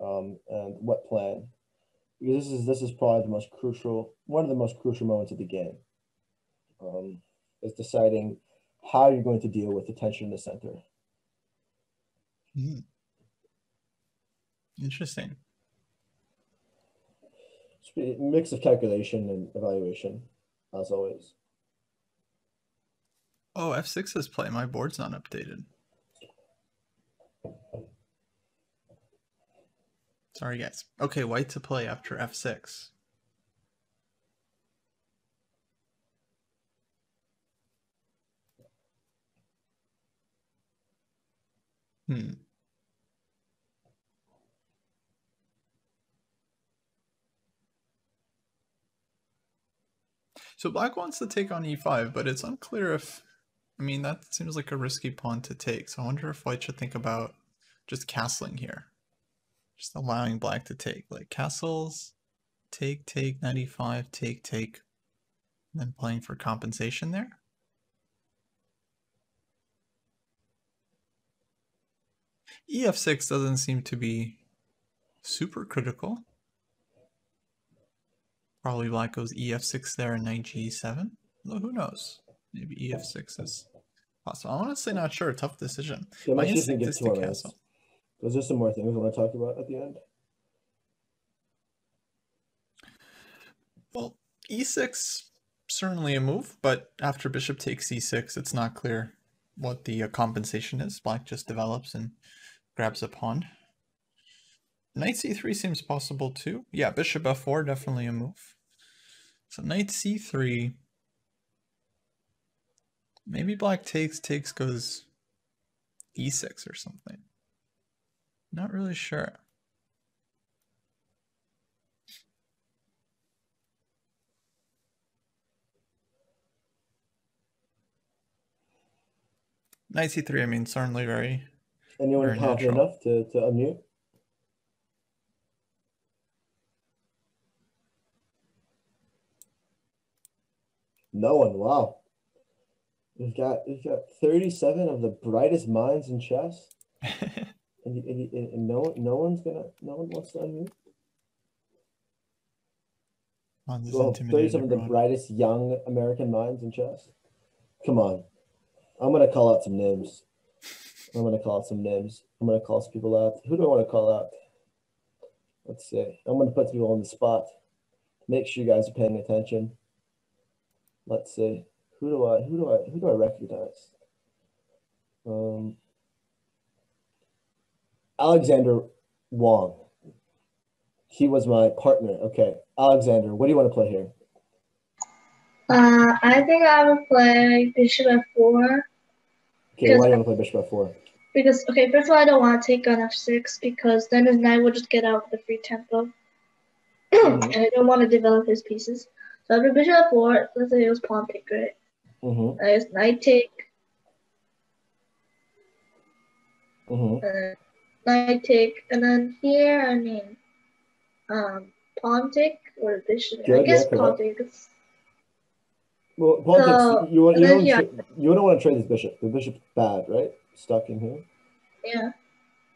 S3: um, and what plan. Because this is this is probably the most crucial, one of the most crucial moments of the game. Um, is deciding how you're going to deal with the tension in the center.
S1: Mm. Interesting.
S3: mix of calculation and evaluation, as always.
S1: Oh, F6 is play. My board's not updated. Sorry, guys. Okay, white to play after F6. Hmm. So black wants to take on e5, but it's unclear if... I mean, that seems like a risky pawn to take, so I wonder if white should think about just castling here. Just allowing black to take. Like, castles, take, take, 95, take, take, and then playing for compensation there. EF6 doesn't seem to be super critical. Probably black goes EF6 there and knight G7. Well, who knows? Maybe EF6 is possible. I'm honestly not sure. Tough decision.
S3: Yeah, My instinct is to castle. Is there some more things I want to talk about at the end?
S1: Well, E6 certainly a move, but after bishop takes E6, it's not clear what the uh, compensation is. Black just develops and grabs a pawn. Knight c3 seems possible too. Yeah, bishop f4, definitely a move. So knight c3. Maybe black takes, takes goes e6 or something. Not really sure. Knight c3, I mean, certainly very.
S3: Anyone
S1: Very natural.
S3: enough to, to unmute? No one. Wow. We've got we've got 37 of the brightest minds in chess, and, and, and, and no no one's gonna no one wants to unmute.
S1: On
S3: Well,
S1: intimidated
S3: 37 of the brightest young American minds in chess. Come on. I'm gonna call out some names. I'm gonna call out some names. I'm gonna call some people out. Who do I want to call out? Let's see. I'm gonna put people on the spot. Make sure you guys are paying attention. Let's see. Who do I who do I who do I recognize? Um Alexander Wong. He was my partner. Okay. Alexander, what do you want to play here?
S7: Uh, I think I would play bishop f4
S3: Okay,
S7: Because-
S3: why do you want to play bishop f4?
S7: because okay, first of all, I don't want to take on f6 because then his knight will just get out with a free tempo,
S3: Mhm.
S7: and I don't want to develop his pieces. So after bishop f4, let's say it was pawn take, right?
S3: Mm-hmm.
S7: I guess knight take,
S3: Mm-hmm.
S7: uh, knight take, and then here, I mean, um, pawn take or bishop. I guess
S3: yeah,
S7: pawn take.
S3: Well, politics.
S7: So,
S3: you want you don't tra- you don't want to trade this bishop. The bishop's bad, right? Stuck in here.
S7: Yeah.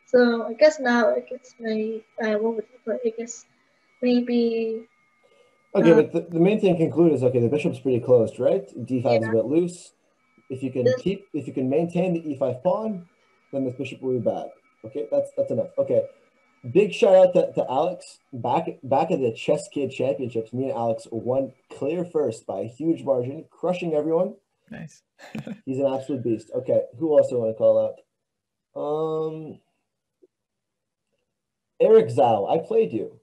S7: So I guess now I guess maybe uh, what would play? I guess maybe
S3: Okay,
S7: Uh,
S3: but the, the main thing to conclude is okay. The bishop's pretty closed, right? D5 is a bit loose. If you can
S7: This-
S3: keep, if you can maintain the E5 pawn, then this bishop will be bad. Okay, that's that's enough. Okay, big shout out to, to Alex. Back back at the ChessKid Championships, me and Alex won clear first by a huge margin, crushing everyone.
S1: Nice.
S3: He's an absolute beast. Okay, who else do I want to call out? Um, Eric Zhao. I played you.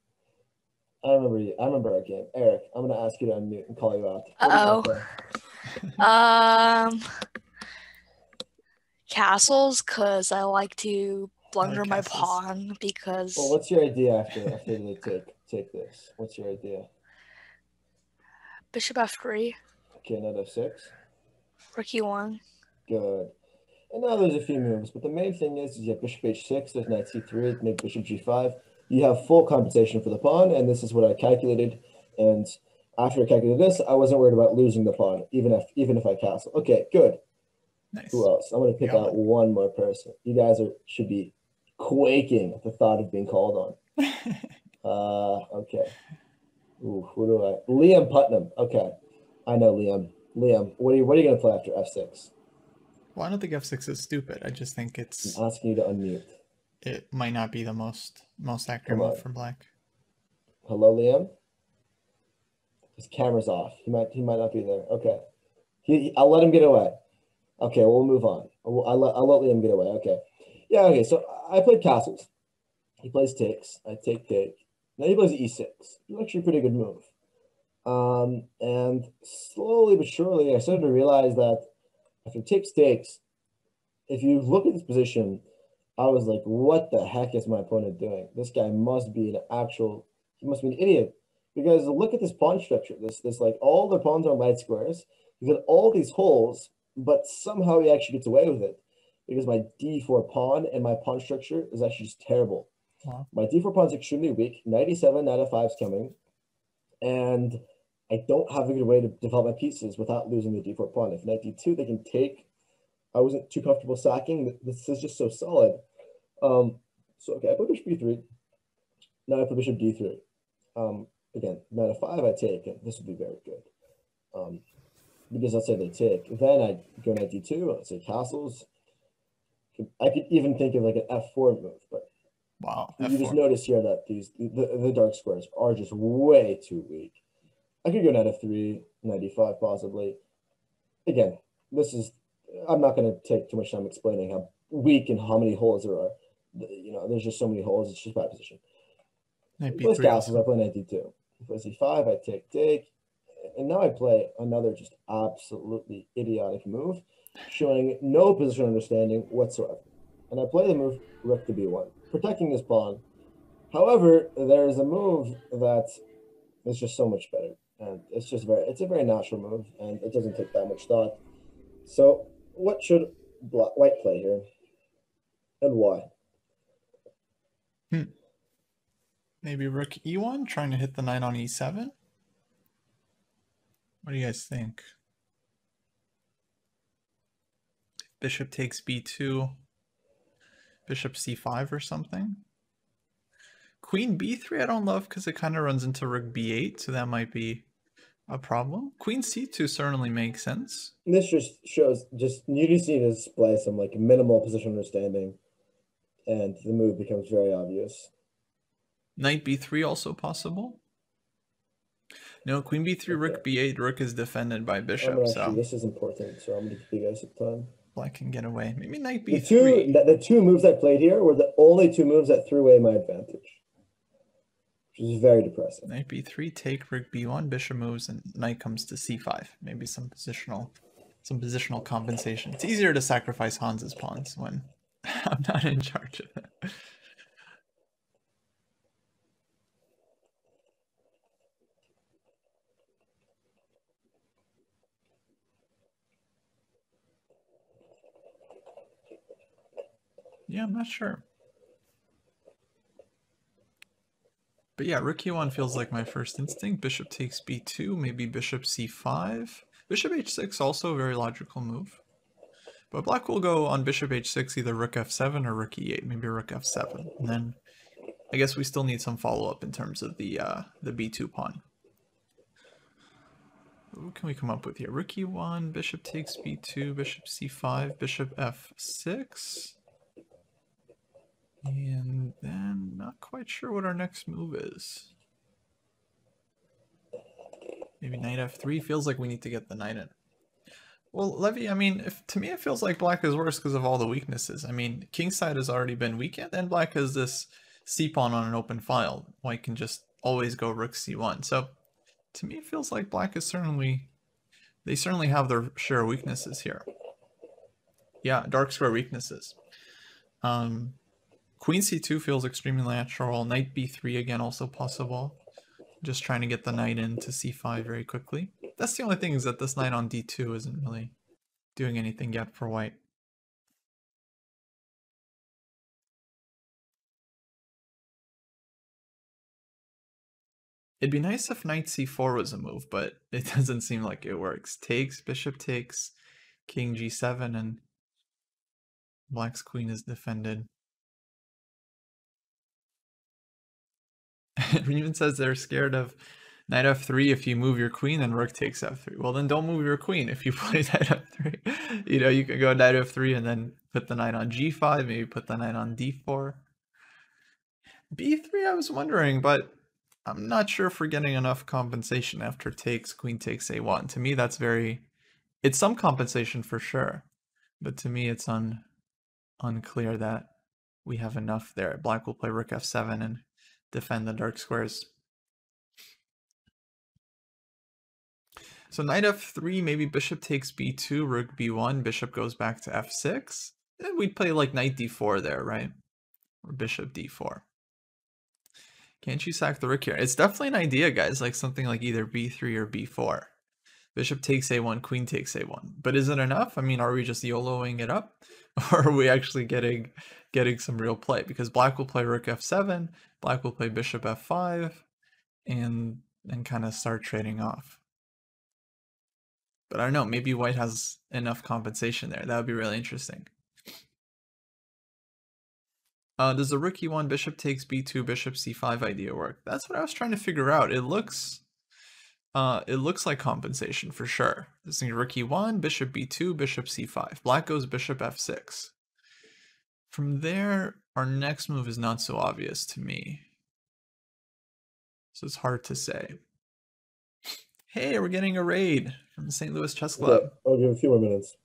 S3: I remember you. I remember our game. Eric, I'm gonna ask you to unmute and call you out. What do you
S8: Uh-oh. Um, castles, cause I like to blunder my pawn because
S3: Well, what's your idea after after they take take this? What's your idea?
S8: bishop f3,
S3: Okay, knight f6.
S8: rook e1.
S3: Good. And now there's a few moves, but the main thing is, is you have bishop h6, there's knight c3, maybe bishop g5. You have full compensation for the pawn, and this is what I calculated. And after I calculated this, I wasn't worried about losing the pawn, even if even if I castle. Okay, good.
S1: Nice.
S3: Who else? I'm gonna pick
S1: Yeah.
S3: out one more person. You guys are should be quaking at the thought of being called on. Uh, okay. Ooh, who do I? Liam Putnam. Okay, I know Liam. Liam, what are you what are you gonna play after f6?
S1: well, I don't think f6 is stupid. I just think it's
S3: I'm asking you to unmute.
S1: it might not be the most most accurate move for black.
S3: Hello, Liam. His camera's off. He might he might not be there. Okay. He, he- I'll let him get away. Okay, we'll move on. I'll, I'll, let, I'll let Liam get away. Okay. Yeah. Okay. So I played castles. He plays takes. I take take. Now he plays e6. It's actually a pretty good move. Um, and slowly but surely, I started to realize that after takes takes, if you look at this position, I was like, what the heck is my opponent doing? This guy must be an actual, he must be an idiot. Because look at this pawn structure. This, this like all their pawns are light squares. He's got all these holes, but somehow he actually gets away with it. Because my d4 pawn and my pawn structure is actually just terrible.
S1: Wow.
S3: My d4 pawn is extremely weak. 97, knight f5 is coming. And I don't have a good way to develop my pieces without losing the d4 pawn. If knight d2, they can take. I wasn't too comfortable sacking. This is just so solid. Um, so okay, I put bishop b3. Now I put bishop d3. Um, again, knight f5 I take, and this would be very good. Um, because let's say they take, then I go knight d2. Let's say castles. I could even think of like an f4 move, but
S1: Wow.
S3: you just
S1: F4.
S3: notice here that these the, the dark squares are just way too weak. I could go knight f3, knight d5 possibly. Again, this is I'm not going to take too much time explaining how weak and how many holes there are. You know, there's just so many holes. It's just bad position.
S1: Knight
S3: Play
S1: b3
S3: castles. I play knight d2. I play c5. I take take, and now I play another just absolutely idiotic move, showing no position understanding whatsoever. And I play the move rook to b1, protecting this pawn. However, there is a move that is just so much better, and it's just very it's a very natural move, and it doesn't take that much thought. So, what should black, white play here, and why? Hmm.
S1: Maybe rook e1, trying to hit the knight on e7. What do you guys think? Bishop takes b2, bishop c5 or something. Queen b3 I don't love because it kind of runs into rook b8, so that might be a problem. Queen c2 certainly makes sense.
S3: This just shows just you just need to display some like minimal position understanding, and the move becomes very obvious.
S1: Knight b3 also possible. No, queen b3, rook b8, rook is defended by bishop,
S3: gonna
S1: so
S3: this is important, so I'm gonna give you guys some time.
S1: Black can get away. Maybe knight b3.
S3: two the, the two moves I played here were the only two moves that threw away my advantage, which is very depressing.
S1: Knight b3, take rook b1, bishop moves, and knight comes to c5. Maybe some positional, some positional compensation. It's easier to sacrifice Hans's pawns when I'm not in charge of it. Yeah, I'm not sure. But yeah, rook e1 feels like my first instinct. Bishop takes b2, maybe bishop c5. Bishop h6 also a very logical move. But black will go on bishop h6 either rook f7 or rook e8, maybe rook f7. And then I guess we still need some follow-up in terms of the uh, the b2 pawn. What can we come up with here? Rook e1, bishop takes b2, bishop c5, bishop f6. And then not quite sure what our next move is. Maybe knight f3 feels like we need to get the knight in. Well, Levy, I mean, if to me it feels like black is worse because of all the weaknesses. I mean, kingside has already been weakened, and black has this c pawn on an open file. White can just always go rook c1. So, to me, it feels like black is certainly they certainly have their share of weaknesses here. Yeah, dark square weaknesses. Um, Queen c2 feels extremely natural. Knight b3 again also possible. Just trying to get the knight into c5 very quickly. That's the only thing is that this knight on d2 isn't really doing anything yet for white. It'd be nice if knight c4 was a move, but it doesn't seem like it works. Takes, bishop takes, king g7, and black's queen is defended. it even says they're scared of knight f3 if you move your queen and rook takes f3 well then don't move your queen if you play knight f3 you know you can go knight f3 and then put the knight on g5 maybe put the knight on d4 b3 i was wondering but i'm not sure if we're getting enough compensation after takes queen takes a1 to me that's very it's some compensation for sure but to me it's un unclear that we have enough there. Black will play rook f7 and defend the dark squares. So knight f3, maybe bishop takes b2, rook b1, bishop goes back to f6. And we'd play like knight d4 there, right? Or bishop d4. Can't you sack the rook here? It's definitely an idea, guys, like something like either b3 or b4. Bishop takes a1, queen takes a1. But is it enough? I mean, are we just YOLOing it up? Or are we actually getting getting some real play? Because black will play rook f7, black will play bishop f5, and and kind of start trading off. But I don't know, maybe white has enough compensation there. That would be really interesting. Uh, does the rook e1, bishop takes b2, bishop c5 idea work? That's what I was trying to figure out. It looks uh, it looks like compensation for sure. This thing rook e1, bishop b2, bishop c5. Black goes bishop f6. From there, our next move is not so obvious to me. So it's hard to say. Hey, we're getting a raid from the St. Louis Chess Club.
S3: I'll give a few more minutes.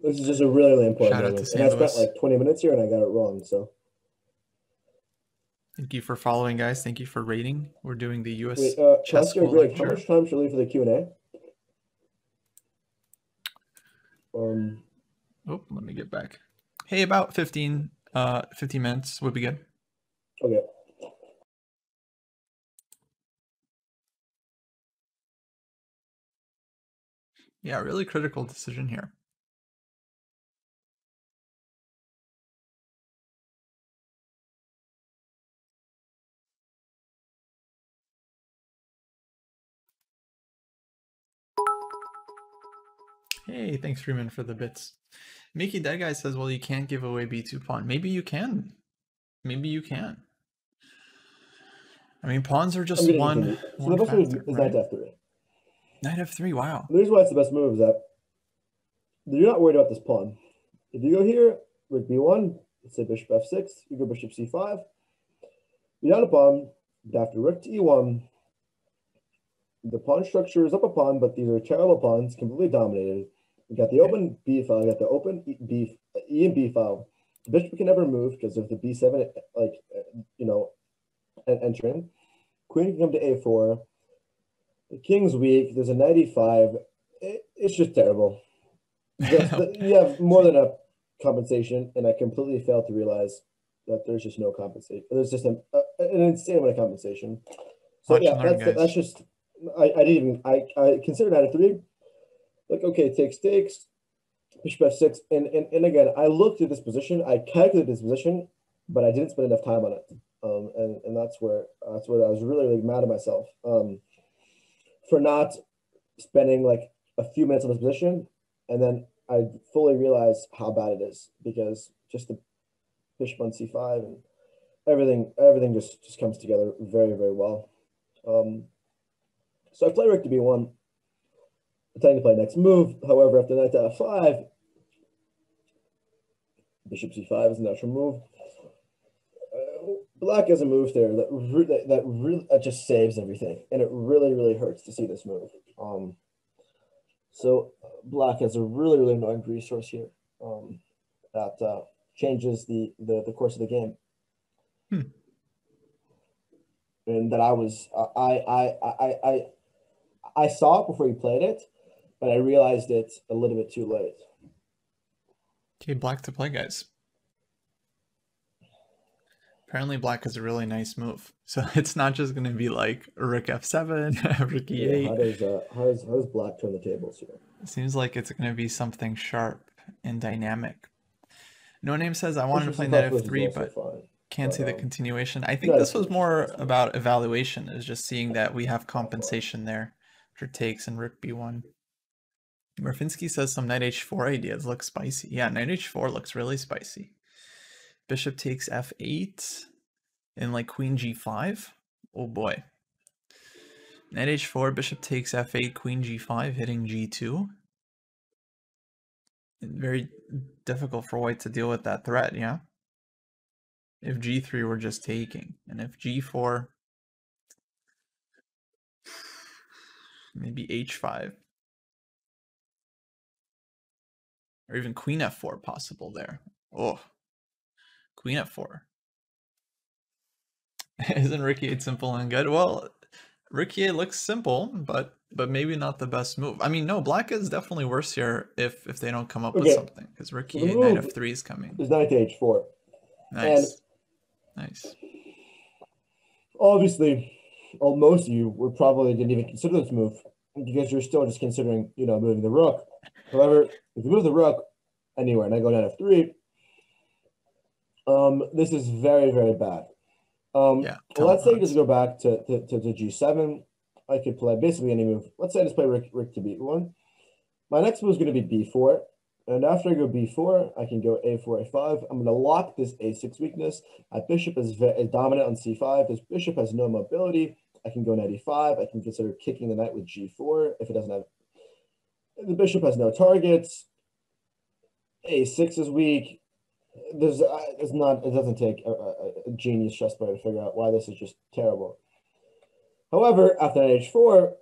S3: This is just a really, really important
S1: Shout out
S3: moment. And I spent like 20 minutes here and I got it wrong. So
S1: Thank you for following, guys. Thank you for rating. We're doing the US
S3: wait, uh,
S1: chess
S3: Greg, how much time should we leave for the Q and A? Um,
S1: Oh, let me get back. Hey, about 15, uh, 15 minutes would be good.
S3: okay.
S1: Yeah, really critical decision here. Hey, thanks Freeman for the bits. Mickey Dead Guy says, well, you can't give away B2 pawn. Maybe you can. Maybe you can. I mean, pawns are just one.
S3: So
S1: one
S3: the best
S1: factor,
S3: is
S1: right?
S3: knight to f3.
S1: Knight f3, wow.
S3: The reason why it's the best move is that you're not worried about this pawn. If you go here, rook b1, let's say bishop f6, you go bishop c5. You're down a pawn, after rook to e1, the pawn structure is up a pawn, but these are terrible pawns, completely dominated. You got the open b file, you got the open B, E and b file. The bishop can never move because of the b7, like, you know, en- entering. Queen can come to a4. The king's weak. There's a knight e5. It, it's just terrible. Just the- you have more than a compensation, and I completely failed to realize that there's just no compensation. There's just an, uh, an insane amount of compensation. So
S1: Watch
S3: yeah,
S1: and learn,
S3: that's that's just I, I didn't even I I considered knight f3. Like okay, takes takes, bishop f6, and, and and again I looked at this position, I calculated this position, but I didn't spend enough time on it. Um, and and that's where that's where I was really really mad at myself. Um, for not spending like a few minutes on this position, and then I fully realized how bad it is because just the bishop on c5 and everything everything just just comes together very very well. Um, so I play rook to b1, pretending to play next move. However, after knight to f5, bishop c5 is a natural move. Uh, Black has a move there that re- that, that really that just saves everything, and it really really hurts to see this move. Um, so Black has a really really annoying resource here um, that uh, changes the, the the course of the game.
S1: Hmm.
S3: And that I was I I I I I I saw it before he played it, but I realized it a little bit too late.
S1: Okay, black to play, guys. Apparently, black is a really nice move. So it's not just going to be like rook f7, rook
S3: Yeah, how
S1: e8.
S3: does uh, how does how does Black turn the tables here?
S1: It seems like it's going to be something sharp and dynamic. No name says I wanted to play knight f3, but
S3: fine.
S1: can't see the
S3: um,
S1: continuation. I think this was more about evaluation, is just seeing that we have compensation there for takes and rook b1. Murfinsky says some knight h4 ideas look spicy. Yeah, knight h4 looks really spicy. Bishop takes f8 and like queen g5. Oh boy. Knight h4, bishop takes f8, queen g5, hitting g2. Very difficult for white to deal with that threat, yeah? If g3 were just taking, and if g4, maybe h5. Or even queen f4 possible there. Oh, queen f4. Isn't rook e8 simple and good? Well, rook e8 looks simple, but but maybe not the best move. I mean, no, black is definitely worse here if if they don't come up with something. Because Ricky
S3: So the
S1: 8 knight f3 is coming.
S3: Is knight to h4.
S1: Nice. Nice.
S3: Obviously, well, most of you would probably didn't even consider this move because you're still just considering, you know, moving the rook. However, if you move the rook anywhere and I go down f3, um, this is very, very bad. Um,
S1: Yeah.
S3: well, let's say just go back to, to, to, to g7. I could play basically any move. Let's say I just play rook, rook to b1. My next move is going to be b4. And after I go b4, I can go a4, a5. I'm going to lock this a6 weakness. My bishop is, is dominant on c5. This bishop has no mobility. I can go knight e5. I can consider kicking the knight with g4 if it doesn't have. The bishop has no targets. a6 is weak. There's, uh, it's not. It doesn't take a, a, a genius chess player to figure out why this is just terrible. However, after knight h4,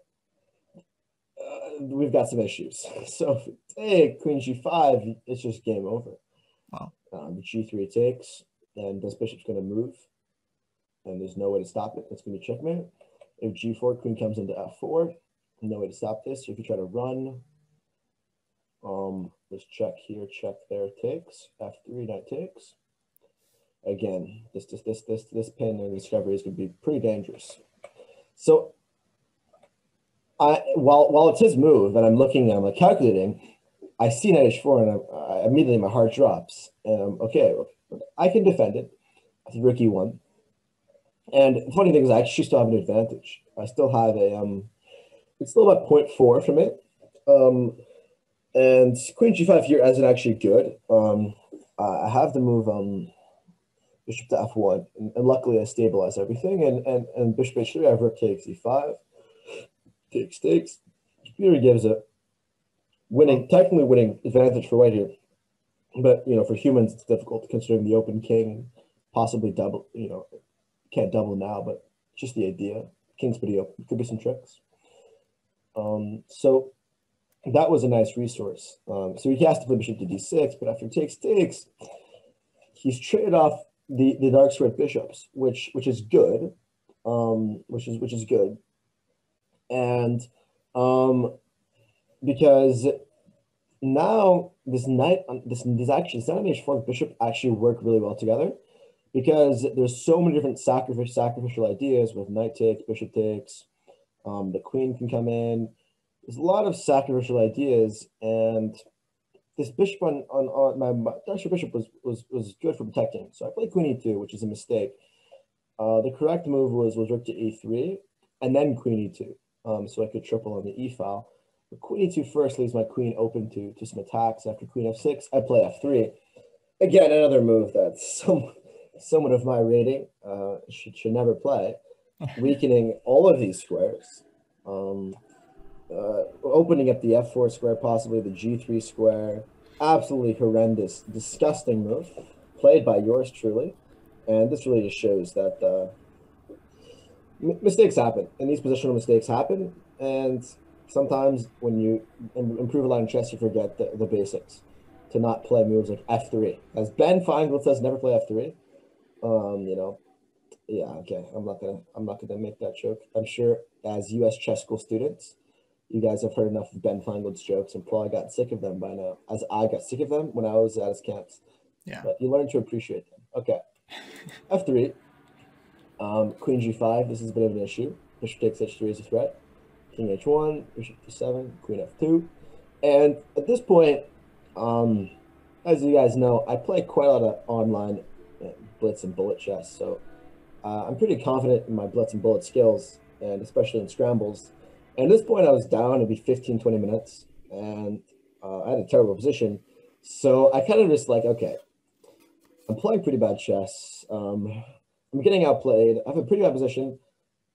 S3: uh, we've got some issues. So if we take queen g5, it's just game over.
S1: Wow.
S3: Um, g3 takes, and this bishop's going to move, and there's no way to stop it. It's going to be checkmate. If g4, queen comes into f4, no way to stop this. If you try to run, um, let's check here, check there, takes, f3, knight takes. Again, this this this this this pin and discovery is to be pretty dangerous. So I while while it's his move and I'm looking, I'm like calculating, I see knight h4 and I, I immediately my heart drops and I'm okay. I can defend it. I think rook e1. And the funny thing is, I actually still have an advantage. I still have a um, it's still about 0.4 from it. Um, and queen g5 here isn't actually good. Um, I have to move um bishop to f1, and, and luckily I stabilize everything. And and and bishop h3, I have rook takes e5 takes takes. Computer gives a winning, technically winning advantage for white here. But you know, for humans, it's difficult considering the open king, possibly double. You know, can't double now, but just the idea. King's pretty open. Could be some tricks. Um, so that was a nice resource. Um, so he has to bishop to d6, but after takes takes, he's traded off the the dark squared bishops, which which is good, um, which is which is good and um, because now this knight, this this actually this knight and h4 bishop actually work really well together because there's so many different sacrificial sacrificial ideas with knight takes, bishop takes, um, the queen can come in. There's a lot of sacrificial ideas, and this bishop on on, on my, my bishop was, was was good for protecting. So I played queen e2, which is a mistake. Uh, the correct move was was rook to e3, and then queen e2 um, so I could triple on the e file. But queen e2 first leaves my queen open to, to some attacks. After queen f6, I play f3. Again, another move that's some, somewhat of my rating. Uh, should, should never play. Weakening all of these squares. Um, uh, opening up the f4 square, possibly the g3 square. Absolutely horrendous, disgusting move. Played by yours truly. And this really just shows that uh, mistakes happen, and these positional mistakes happen. And sometimes when you improve a lot in chess, you forget the, the basics to not play moves like f3. As Ben Finegold says, never play f3. Um, you know, yeah, okay. I'm not gonna I'm not gonna make that joke. I'm sure as U.S. chess school students, you guys have heard enough of Ben Finegold's jokes and probably got sick of them by now. As I got sick of them when I was at his camps.
S1: Yeah.
S3: But you learn to appreciate them. Okay. f3. Um, queen g5, this is a bit of an issue. Bishop takes h3 is a threat. King h1, bishop d7, queen f2. And at this point, um, as you guys know, I play quite a lot of online uh, blitz and bullet chess. So uh, I'm pretty confident in my blitz and bullet skills, and especially in scrambles. At this point, I was down maybe 15, 20 minutes, and uh, I had a terrible position. So I kind of just like, okay, I'm playing pretty bad chess. Um, I'm getting outplayed. I have a pretty bad position.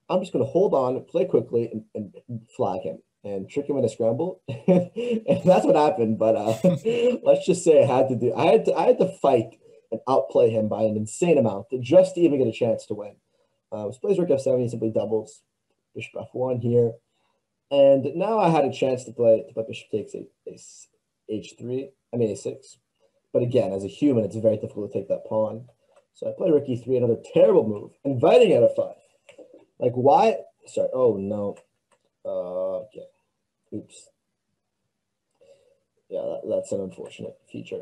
S3: I'm just going to hold on, play quickly, and, and flag him and trick him in a scramble. and that's what happened. But uh, let's just say I had to do. I had to. I had to fight and outplay him by an insane amount to just to even get a chance to win. Um, so plays rook f7, he simply doubles bishop f1 here, and now I had a chance to play to play bishop takes a, a h3. I mean a6. But again, as a human, it's very difficult to take that pawn. So I play rook e3, another terrible move, inviting out of five. Like why? Sorry. Oh no. Uh, okay. Oops. Yeah, that, that's an unfortunate feature.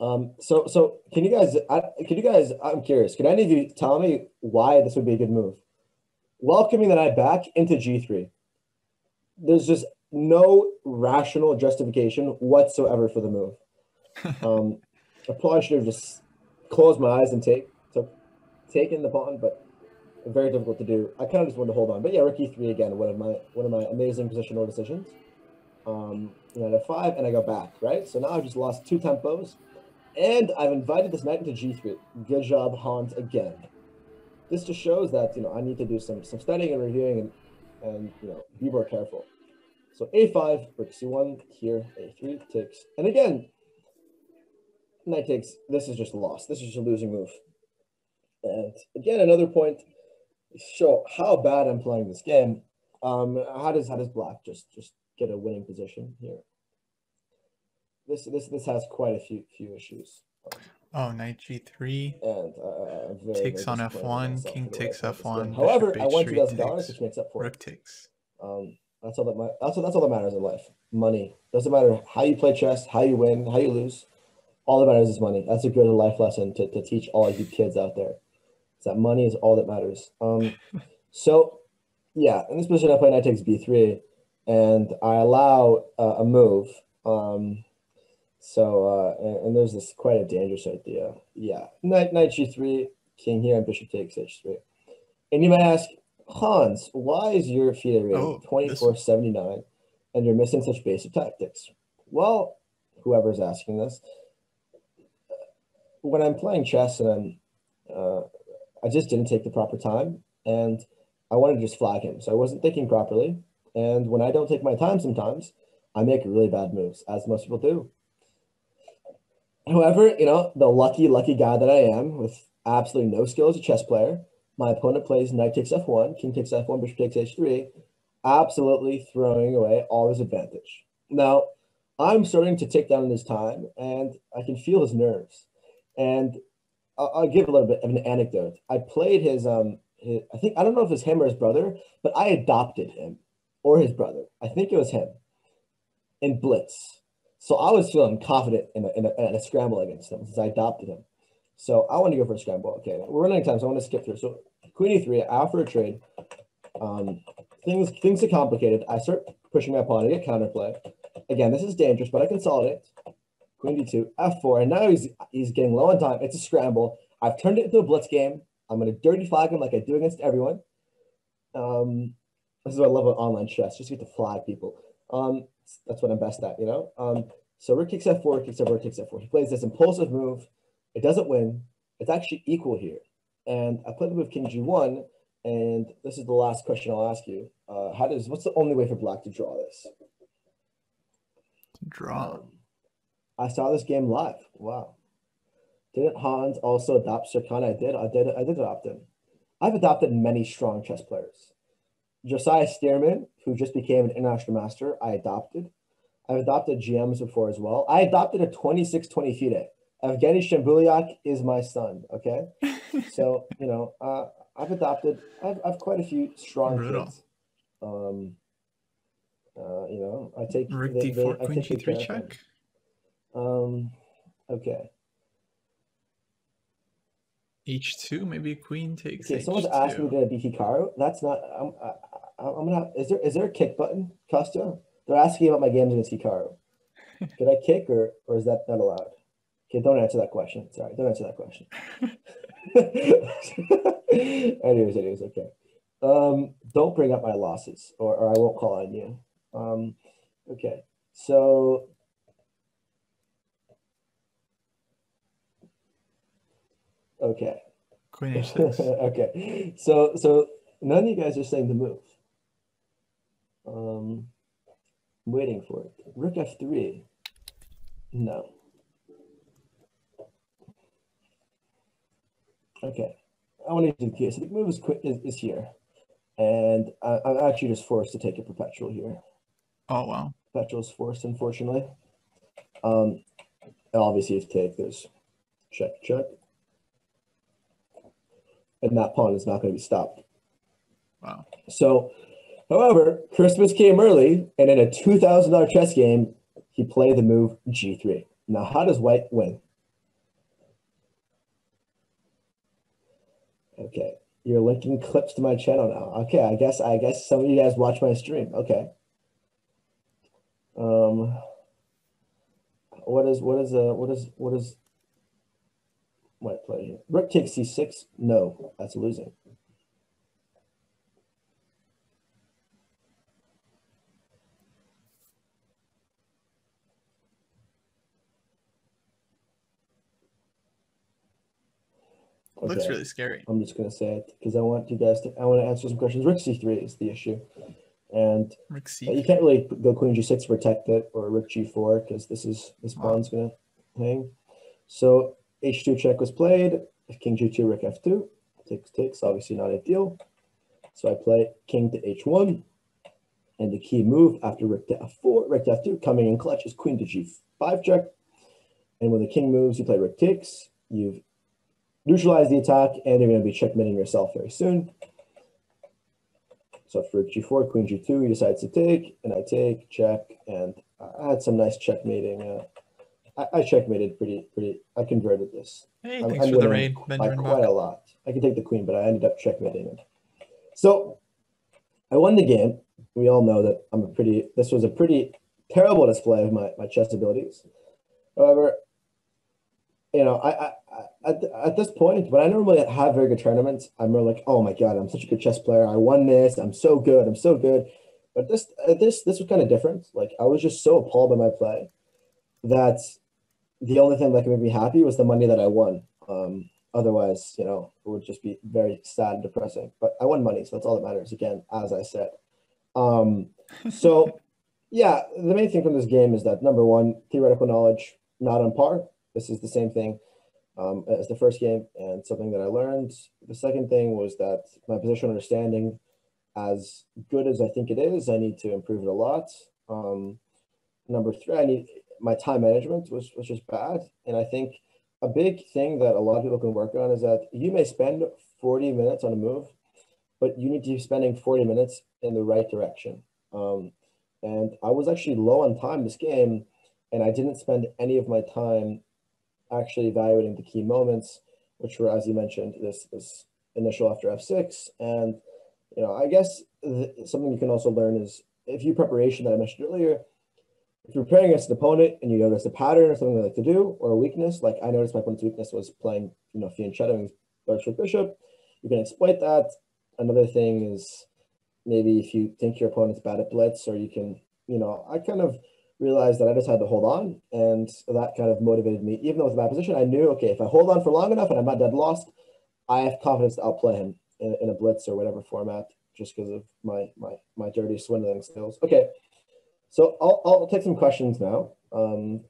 S3: Um, so so can you guys? I, can you guys? I'm curious. Can any of you tell me why this would be a good move? Welcoming the knight back into g3. There's just no rational justification whatsoever for the move. Um, I probably should have just closed my eyes and take took taken the pawn, but very difficult to do. I kind of just wanted to hold on. But yeah, rook e3 again, one of my one of my amazing positional decisions. Um, knight f5, and I go back, right? So now I've just lost two tempos, and I've invited this knight into g3. Good job, Hans, again. This just shows that, you know, I need to do some some studying and reviewing and, and you know, be more careful. So a5, rook c1, here, a3 takes. And again, knight takes, this is just a loss. This is just a losing move. And again, another point show how bad I'm playing this game. Um, how does how does black just just get a winning position here. This this this has quite a few few issues.
S1: Oh, knight g3
S3: And uh, very,
S1: takes
S3: very
S1: on f1. King
S3: for the way I
S1: takes
S3: played this game.
S1: f1.
S3: However,
S1: bishop
S3: I won two
S1: h3
S3: thousand dollars,
S1: takes,
S3: which makes up for it.
S1: Rook takes.
S3: Um, that's all that ma- that's all, that's all that matters in life. Money doesn't matter how you play chess, how you win, how you lose. All that matters is money. That's a good life lesson to, to teach all you kids out there. Is that money is all that matters. Um, so yeah, in this position, I play knight takes b3, and I allow uh, a move. Um, so uh, and, and there's this quite a dangerous idea. Yeah, knight knight g3, king here, and bishop takes h3. And you might ask, Hans, why is your FIDE rating
S1: Oh, this-
S3: 2479 and you're missing such basic tactics? Well, whoever's asking this, when I'm playing chess and I'm, uh, I just didn't take the proper time and I wanted to just flag him. So I wasn't thinking properly. And when I don't take my time sometimes, I make really bad moves, as most people do. However, you know, the lucky, lucky guy that I am with absolutely no skill as a chess player, my opponent plays knight takes f1, king takes f1, bishop takes h3, absolutely throwing away all his advantage. Now, I'm starting to take down his time, and I can feel his nerves. And I'll, I'll give a little bit of an anecdote. I played his, um, his, I think I don't know if it's him or his brother, but I adopted him or his brother. I think it was him in Blitz. So I was feeling confident in a, in a, in a scramble against him since I adopted him. So I want to go for a scramble. Okay, we're running out of time, so I want to skip through. So Queen E3, I offer a trade. Um, things things are complicated. I start pushing my pawn. I get counterplay. Again, this is dangerous, but I consolidate. Queen D2, F4, and now he's he's getting low on time. It's a scramble. I've turned it into a blitz game. I'm gonna dirty flag him like I do against everyone. Um, this is what I love about online chess. Just get to flag people. Um, that's what I'm best at, you know. Um, so rook kicks f4, rook kicks f4, rook kicks f4. He plays this impulsive move. It doesn't win. It's actually equal here. And I played the move king g1, and this is the last question I'll ask you. Uh, how does what's the only way for black to draw this?
S1: Draw.
S3: Um, I saw this game live. Wow. Didn't Hans also adopt Sirkan? I did. I did. I did adopt him. I've adopted many strong chess players. Josiah Stearman, who just became an international master, I adopted. I've adopted GMs before as well. I adopted a 26-20 FIDE. Evgeny Shtembuliak is my son. Okay, so you know, uh, I've adopted. I've, I've quite a few strong
S1: Brutal.
S3: kids. Um, uh, you know, I take
S1: Rook
S3: they- they-
S1: d4,
S3: I
S1: queen
S3: take
S1: g3
S3: of
S1: check.
S3: Um, okay.
S1: h2, maybe queen takes
S3: Okay, someone's
S1: h2.
S3: asking me did I beat Hikaru. That's not. I'm. I'm gonna. Is there is there a kick button, Kostya? They're asking about my games against Hikaru. Did I kick or or is that not allowed? Okay, don't answer that question. Sorry, don't answer that question. anyways, anyways, okay. Um, don't bring up my losses, or, or I won't call on you. Um, okay, so okay.
S1: Queen h6.
S3: okay. So so none of you guys are saying the move. Um I'm waiting for it. Rook F3. No. Okay. I want to do the case. The move is, quick, is, is here. And I, I'm actually just forced to take a perpetual here.
S1: Oh, wow.
S3: Perpetual is forced, unfortunately. Um, and obviously, if take, there's check, check. And that pawn is not going to be stopped.
S1: Wow.
S3: So, however, Christmas came early, and in a $2,000 chess game, he played the move g3. Now, how does white win? Okay, you're linking clips to my channel now. Okay, I guess I guess some of you guys watch my stream. Okay. Um, what is what is uh what is what is white play here? Rook takes c6. No, that's losing.
S1: Looks really scary.
S3: I'm just gonna say it because I want you guys to. I want to answer some questions. Rook c3 is the issue, and uh, you
S1: c3.
S3: can't really go queen g6 to protect it or rook g4 because this is this
S1: Wow.
S3: pawn's gonna hang. So h2 check was played. King g2, rook f2. Takes takes obviously not ideal. So I play king to h1. And the key move after rook to f4, rook to f2, coming in clutch is queen to g5 check. And when the king moves, you play rook takes. You've neutralized the attack, and you're going to be checkmating yourself very soon. So for g4, queen g2, he decides to take, and I take, check, and I had some nice checkmating. Uh, I, I checkmated pretty, pretty. I converted this.
S1: Hey,
S3: I'm-
S1: thanks
S3: I'm
S1: for the raid, Benjamin.
S3: quite
S1: Bok.
S3: a lot. I could take the queen, but I ended up checkmating it. So I won the game. We all know that I'm a pretty. This was a pretty terrible display of my my chess abilities. However, you know, I, I, I at, at this point, when I normally have very good tournaments, I'm more like, oh my god, I'm such a good chess player. I won this. I'm so good. I'm so good. But this this this was kind of different. Like I was just so appalled by my play that the only thing that could make me happy was the money that I won. Um, otherwise, you know, it would just be very sad and depressing. But I won money, so that's all that matters. Again, as I said. Um, so, yeah, the main thing from this game is that number one, theoretical knowledge not on par. This is the same thing um, as the first game, and something that I learned. The second thing was that my position understanding, as good as I think it is, I need to improve it a lot. Um, number three, I need my time management was was just bad, and I think a big thing that a lot of people can work on is that you may spend 40 minutes on a move, but you need to be spending 40 minutes in the right direction. Um, and I was actually low on time this game, and I didn't spend any of my time actually evaluating the key moments, which were, as you mentioned, this this initial after f6. And you know, I guess th- something you can also learn is if you preparation that I mentioned earlier, if you're preparing against an opponent and you notice a pattern or something they like to do or a weakness, like I noticed my opponent's weakness was playing, you know, fianchettoing with Bishop, you can exploit that. Another thing is maybe if you think your opponent's bad at blitz, or you can, you know, I kind of realized that I just had to hold on, and that kind of motivated me. Even though it's a bad position, I knew okay, if I hold on for long enough and I'm not dead lost, I have confidence to outplay him in, in a blitz or whatever format, just because of my my my dirty swindling skills. Okay, so I'll I'll take some questions now. Um,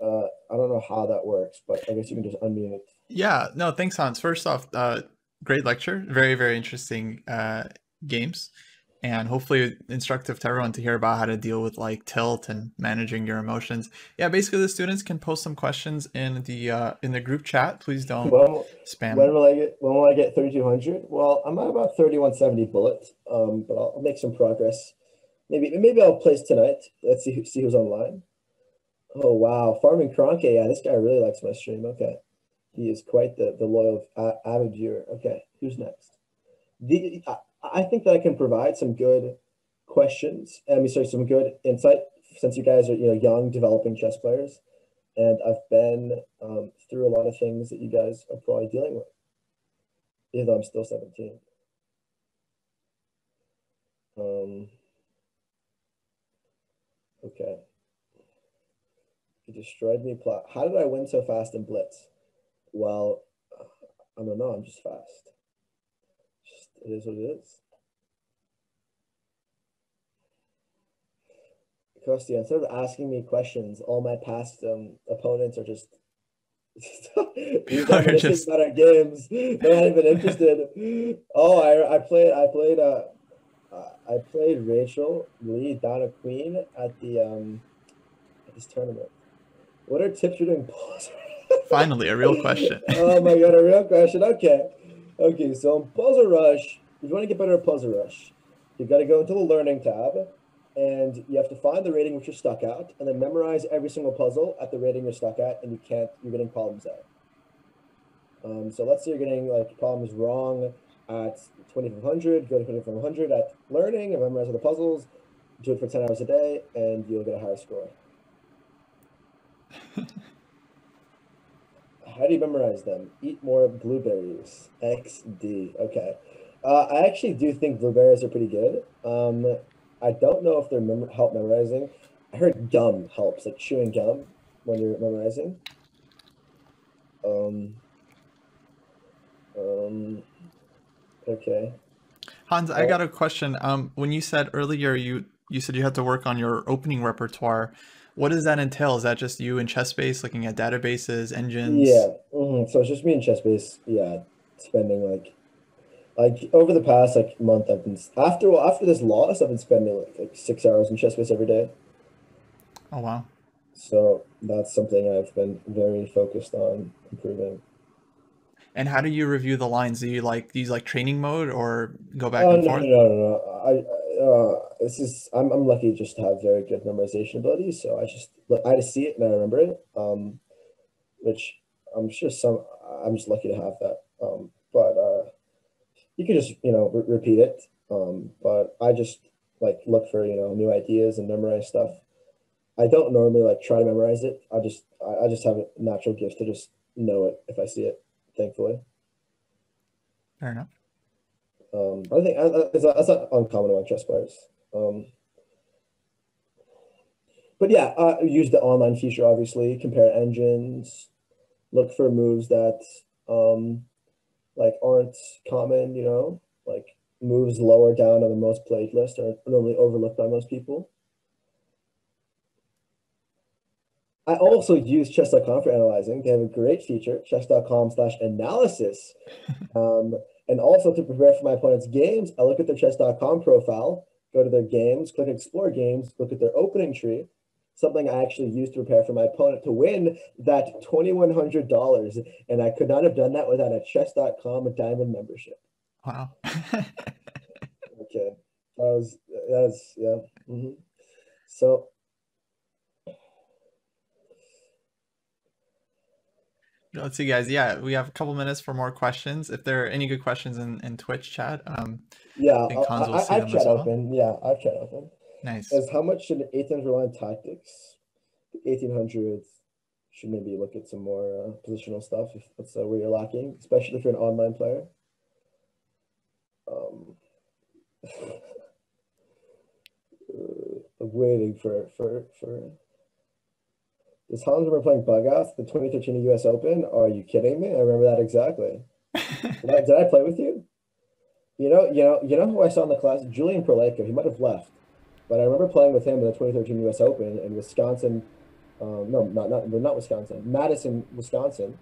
S3: uh, I don't know how that works, but I guess you can just unmute.
S1: Yeah, no, thanks, Hans. First off, uh, great lecture. Very, very interesting uh, games, and hopefully instructive to everyone to hear about how to deal with like tilt and managing your emotions. Yeah, basically, the students can post some questions in the uh, in the group chat. Please don't
S3: When,
S1: spam.
S3: when will I get when will I get 3200? Well, I'm at about 3170 bullets, um, but I'll, I'll make some progress. Maybe maybe I'll place tonight. Let's see who, see who's online. Oh wow, farming Cronke. Yeah, this guy really likes my stream. Okay, he is quite the the loyal uh, avid viewer. Okay, who's next? The I, I think that I can provide some good questions. I mean, sorry, some good insight since you guys are you know young developing chess players, and I've been um, through a lot of things that you guys are probably dealing with, even though I'm still 17. Um, okay. You destroyed me plot. How did I win so fast in Blitz? Well, I don't know. I'm just fast. It is what it is. Kostya, instead of asking me questions, all my past um, opponents are just these are
S1: just-
S3: better games. They're not even interested. Oh, I, I played I played uh, I played Rachel Lee Donna Queen at the um at this tournament. What are tips for doing?
S1: Finally, a real question.
S3: oh my god, a real question. Okay. Okay, so in Puzzle Rush, if you want to get better at Puzzle Rush, you've got to go into the Learning tab, and you have to find the rating which you're stuck at, and then memorize every single puzzle at the rating you're stuck at, and you can't, you're getting problems out. Um, so let's say you're getting like problems wrong at 2500, go to 2500 at Learning and memorize all the puzzles, do it for 10 hours a day, and you'll get a higher score. How do you memorize them? Eat more blueberries. XD. Okay. Uh, I actually do think blueberries are pretty good. Um, I don't know if they're mem- help memorizing. I heard gum helps, like chewing gum when you're memorizing. Um. Um. Okay.
S1: Hans, I
S3: Oh.
S1: got a question. Um, when you said earlier you you said you had to work on your opening repertoire, what does that entail? Is that just you in ChessBase looking at databases, engines?
S3: Yeah. mhm, So it's just me and ChessBase. Yeah, spending like Like over the past like month, I've been after after this loss, I've been spending like, like six hours in chess every day.
S1: Oh wow.
S3: So that's something I've been very focused on improving.
S1: And how do you review the lines? Do you like use like training mode or go back
S3: Oh
S1: and
S3: no,
S1: forth?
S3: no, no, no. Uh, this is I'm I'm lucky just to have very good memorization abilities. So I just I just see it and I remember it. Um, which I'm sure some I'm just lucky to have that. Um, but uh, you can just you know re- repeat it. Um, but I just like look for you know new ideas and memorize stuff. I don't normally like try to memorize it. I just I, I just have a natural gift to just know it if I see it. Thankfully.
S1: Fair enough.
S3: Um, I think uh, that's not, that's not uncommon among chess players. Um, but yeah, uh, use the online feature, obviously, compare engines, look for moves that um, like aren't common, you know, like moves lower down on the most played list are normally overlooked by most people. I also use chess.com for analyzing. They have a great feature, chess.com slash analysis. Um, and also to prepare for my opponent's games, I look at their chess.com profile, go to their games, click explore games, look at their opening tree, something I actually used to prepare for my opponent to win that $2,100. And I could not have done that without a chess.com diamond membership.
S1: Wow.
S3: Okay. That was, that was, yeah. hmm So
S1: Let's see, guys. Yeah, we have a couple minutes for more questions. If there are any good questions in, in Twitch chat, um,
S3: yeah,
S1: think
S3: I,
S1: will
S3: I,
S1: see
S3: I've
S1: them
S3: chat
S1: well.
S3: open. Yeah, I've chat open.
S1: nice.
S3: Is how much should 1800s rely on tactics? 1800s should maybe look at some more uh, positional stuff if that's uh, where you're lacking, especially if you're an online player. Um, uh, I'm waiting for for for. Does Hans remember playing Bughouse, the 2013 US Open? Are you kidding me? I remember that exactly. Did I, did I play with you? You know, you know, you know who I saw in the class? Julian Proleko. He might have left, but I remember playing with him in the 2013 U.S. Open in Wisconsin. Um, no, not not not Wisconsin, Madison, Wisconsin.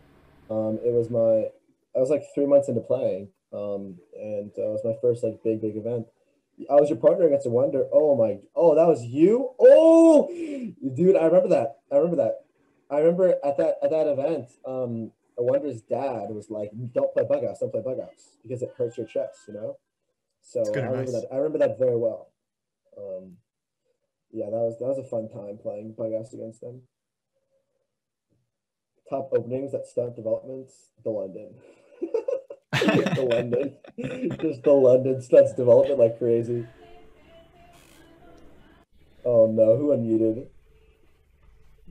S3: Um, it was my. I was like three months into playing, um, and uh, it was my first like big big event. I was your partner against Awonder. Oh my! Oh, that was you. Oh, dude, I remember that. I remember that. I remember at that at that event. Um, Awonder's dad was like, "Don't play bughouse. Don't play bughouse because it hurts your chest." You know. So I remember
S1: advice.
S3: that. I remember that very well. Um, yeah, that was that was a fun time playing bughouse against them. Top openings that stunt developments, the London. The London. Just the London stunts development like crazy. Oh no, who unmuted?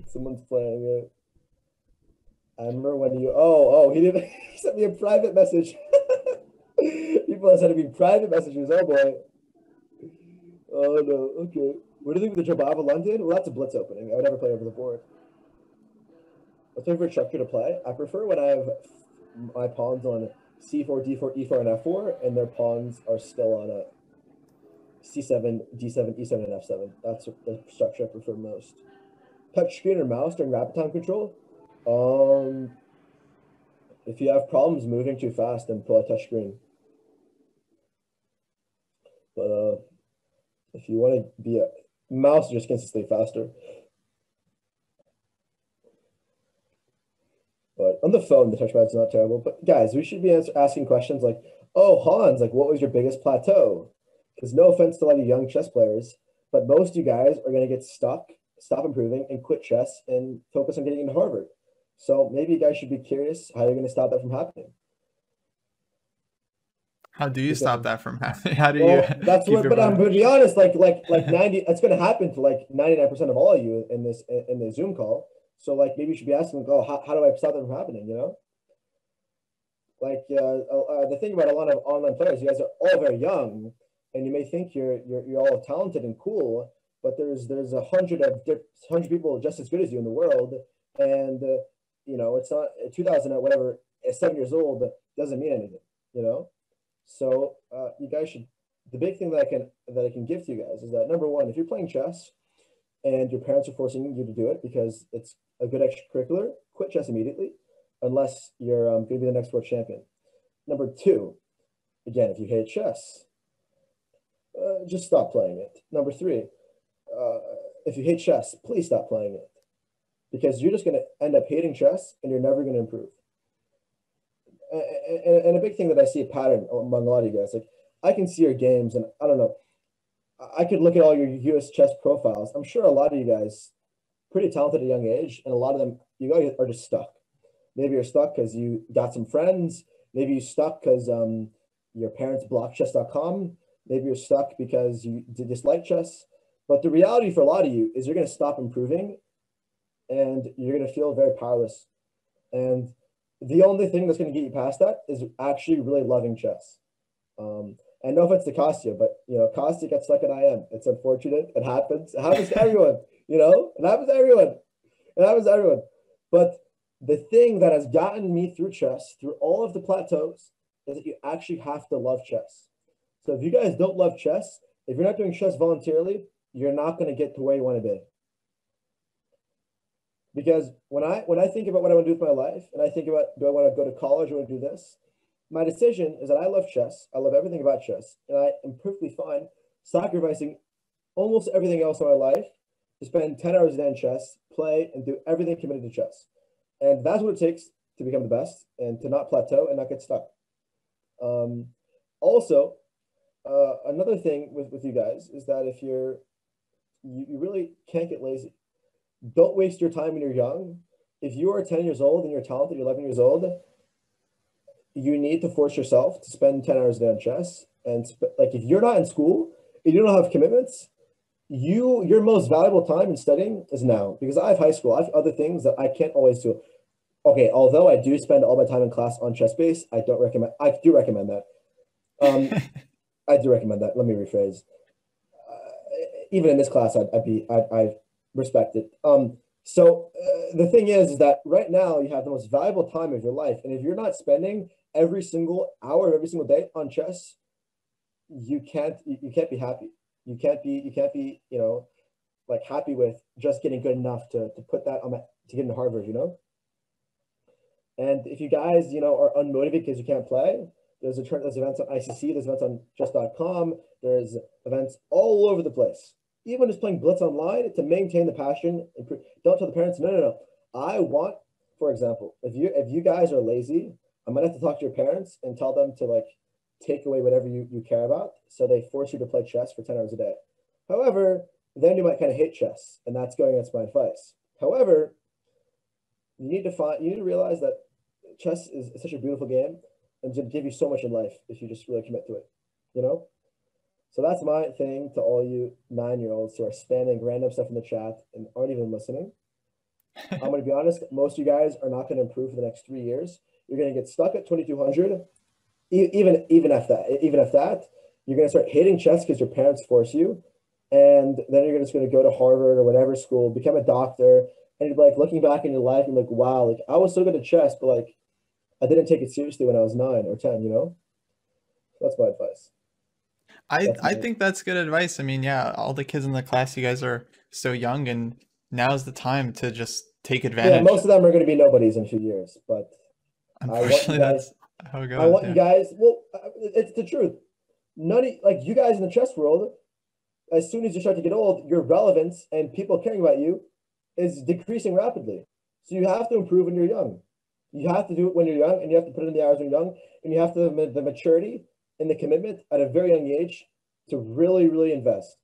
S3: Someone's playing it. I remember when you oh oh he didn't he sent me a private message. People are sending me private messages. Oh boy. Oh no, okay. What do you think of the Jobava London? Well, that's a blitz opening. I would never play over the board. What's my favorite structure to play? I prefer when I have my pawns on c4, d4, e4, and f4, and their pawns are still on a c7, d7, e7, and f7. That's the structure I prefer most. Touch screen or mouse during rapid time control? Um, if you have problems moving too fast, then pull a touch screen. But uh, if you want to be a mouse, just consistently faster. But on the phone, the touchpad's not terrible. But guys, we should be ans- asking questions like, "Oh, Hans, like, what was your biggest plateau?" Because no offense to a lot of young chess players, but most of you guys are going to get stuck, stop improving, and quit chess and focus on getting into Harvard. So maybe you guys should be curious how you're going to stop that from happening.
S1: How do you
S3: Because-
S1: stop that from happening? How do
S3: Well,
S1: you?
S3: that's what. But I'm going to be honest. Like, like, like ninety. It's going to happen to like ninety nine percent of all of you in this in the Zoom call. So like maybe you should be asking, like, oh, how, how do I stop that from happening? You know. Like uh, uh, the thing about a lot of online players, you guys are all very young, and you may think you're you're, you're all talented and cool, but there's there's a hundred of hundred people just as good as you in the world, and uh, you know it's not 2000 or whatever. At seven years old doesn't mean anything, you know. So uh, you guys should. The big thing that I can that I can give to you guys is that number one, if you're playing chess, and your parents are forcing you to do it because it's a good extracurricular, quit chess immediately, unless you're um, going to be the next world champion. Number two, again, if you hate chess, uh, just stop playing it. Number three, uh, if you hate chess, please stop playing it because you're just going to end up hating chess and you're never going to improve. And, and, a big thing that I see a pattern among a lot of you guys, like I can see your games and I don't know, I could look at all your US chess profiles. I'm sure a lot of you guys pretty talented at a young age and a lot of them, you guys are just stuck. Maybe you're stuck because you got some friends. Maybe you're stuck because um, your parents blocked chess.com. Maybe you're stuck because you did dislike chess. But the reality for a lot of you is you're going to stop improving and you're going to feel very powerless. And the only thing that's going to get you past that is actually really loving chess. Um, and no offense to Kostya, but you know, Kostya gets stuck at IM. It's unfortunate. It happens. It happens to everyone. You know, it happens to everyone. It happens to everyone. But the thing that has gotten me through chess, through all of the plateaus, is that you actually have to love chess. So if you guys don't love chess, if you're not doing chess voluntarily, you're not going to get to where you want to be. Because when I when I think about what I want to do with my life, and I think about do I want to go to college or do this, my decision is that I love chess. I love everything about chess, and I am perfectly fine sacrificing almost everything else in my life to spend 10 hours a day in chess, play, and do everything committed to chess. And that's what it takes to become the best and to not plateau and not get stuck. Um, also, uh, another thing with, with you guys is that if you're, you, you really can't get lazy. Don't waste your time when you're young. If you are 10 years old and you're talented, you're 11 years old, you need to force yourself to spend 10 hours a day on chess. And sp- like if you're not in school, and you don't have commitments, you your most valuable time in studying is now because I have high school. I have other things that I can't always do. Okay, although I do spend all my time in class on chess base, I don't recommend. I do recommend that. Um, I do recommend that. Let me rephrase. Uh, even in this class, I'd, I'd be I I respect it. Um, so uh, the thing is, is that right now you have the most valuable time of your life, and if you're not spending every single hour every single day on chess, you can't you can't be happy you can't be you can't be you know like happy with just getting good enough to to put that on my, to get into Harvard, you know. And if you guys you know are unmotivated because you can't play, there's a there's events on ICC, there's events on chess.com, there's events all over the place. Even just playing Blitz online to maintain the passion. Don't tell the parents, no, no, no. I want, for example, if you if you guys are lazy, I'm gonna have to talk to your parents and tell them to like take away whatever you, you care about. So they force you to play chess for 10 hours a day. However, then you might kind of hate chess, and that's going against my advice. However, you need to find you need to realize that chess is such a beautiful game and to give you so much in life if you just really commit to it. You know? So that's my thing to all you nine-year-olds who are spamming random stuff in the chat and aren't even listening. I'm gonna be honest, most of you guys are not gonna improve for the next three years. You're gonna get stuck at 2200 even even if that even if that you're going to start hating chess because your parents force you. And then you're just going to go to harvard or whatever school become a doctor and you're like looking back in your life and like wow like i was so good at chess but like i didn't take it seriously when i was nine or ten you know? That's my advice.
S1: I i think that's good advice. I mean yeah all the kids in the class you guys are so young and now's the time to just take advantage. yeah
S3: most of them are going to be nobodies in a few years but
S1: unfortunately guys, that's
S3: how it goes. I want yeah. you guys. Well, uh, it's the truth. None of like you guys in the chess world. As soon as you start to get old, your relevance and people caring about you is decreasing rapidly. So you have to improve when you're young. You have to do it when you're young, and you have to put in the hours when you're young, and you have to have the maturity and the commitment at a very young age to really, really invest.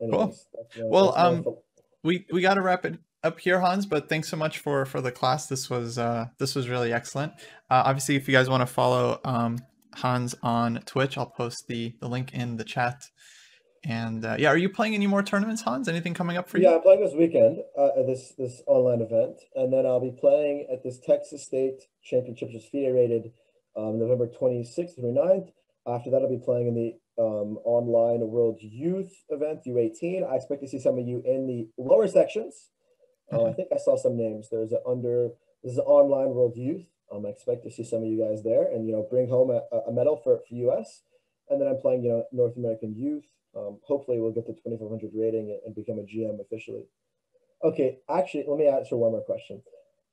S1: Anyways, cool. well, um, we we got to wrap it up here, Hans. But thanks so much for for the class. This was uh, this was really excellent. Uh, obviously, if you guys want to follow um, Hans on Twitch, I'll post the the link in the chat. And uh, yeah, are you playing any more tournaments, Hans? Anything coming up for you?
S3: Yeah, I'm playing this weekend uh, this this online event, and then I'll be playing at this Texas State Championship, which is FIDE rated, um, November 26th through 9th. After that, I'll be playing in the um, online World Youth event, U18. I expect to see some of you in the lower sections. Uh, I think I saw some names. There's an under this is an online World Youth. Um, I expect to see some of you guys there, and you know, bring home a, a medal for for US. And then I'm playing, you know, North American Youth. Um, hopefully, we'll get the 2500 rating and become a GM officially. Okay, actually, let me answer one more question.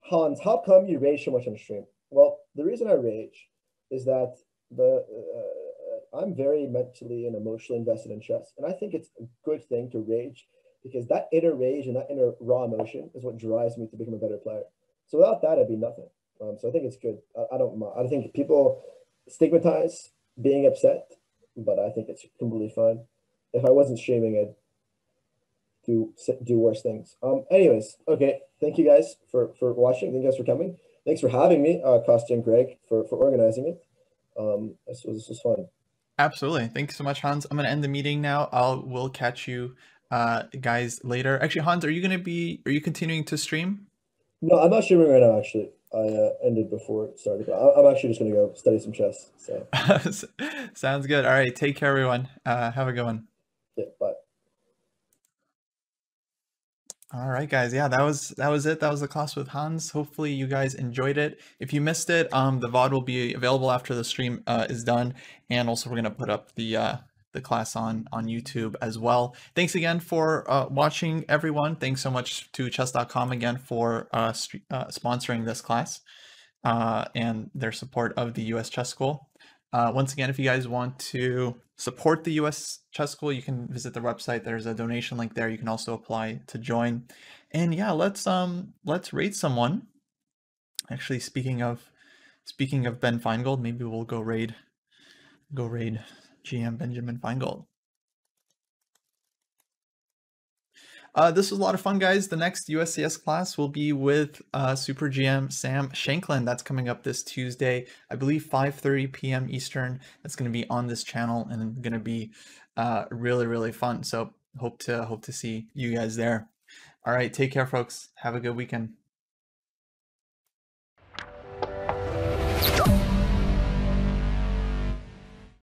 S3: Hans, how come you rage so much on stream? Well, the reason I rage is that the uh, I'm very mentally and emotionally invested in chess, and I think it's a good thing to rage because that inner rage and that inner raw emotion is what drives me to become a better player. So without that, I'd be nothing. Um, so I think it's good. I, I don't. I think people stigmatize being upset, but I think it's completely fine. If I wasn't shaming, I'd do do worse things. Um. Anyways, okay. Thank you guys for for watching. Thank you guys for coming. Thanks for having me, uh, Kostya and Greg, for for organizing it. Um. This was this was fun.
S1: Absolutely. Thanks so much, Hans. I'm gonna end the meeting now. I'll we'll catch you uh guys later. Actually, Hans, are you gonna be are you continuing to stream?
S3: No, I'm not streaming right now. Actually, I uh, ended before it started. I'm actually just gonna go study some chess. So
S1: sounds good. All right. Take care, everyone. Uh, have a good one.
S3: Yeah. Bye.
S1: All right, guys. Yeah, that was that was it. That was the class with Hans. Hopefully, you guys enjoyed it. If you missed it, um, the VOD will be available after the stream uh, is done, and also we're gonna put up the uh, the class on on YouTube as well. Thanks again for uh, watching, everyone. Thanks so much to Chess.com again for uh, uh, sponsoring this class uh, and their support of the U.S. Chess School. Uh, once again, if you guys want to support the US Chess School, you can visit the website. There's a donation link there. You can also apply to join. And yeah, let's um let's rate someone. Actually, speaking of speaking of Ben Finegold, maybe we'll go raid go raid GM Benjamin Finegold. Uh, this was a lot of fun, guys. The next USCS class will be with uh, Super GM Sam Shankland. That's coming up this Tuesday, I believe 5.30 p.m. Eastern. That's going to be on this channel and going to be uh, really, really fun. So hope to hope to see you guys there. All right, take care, folks. Have a good weekend.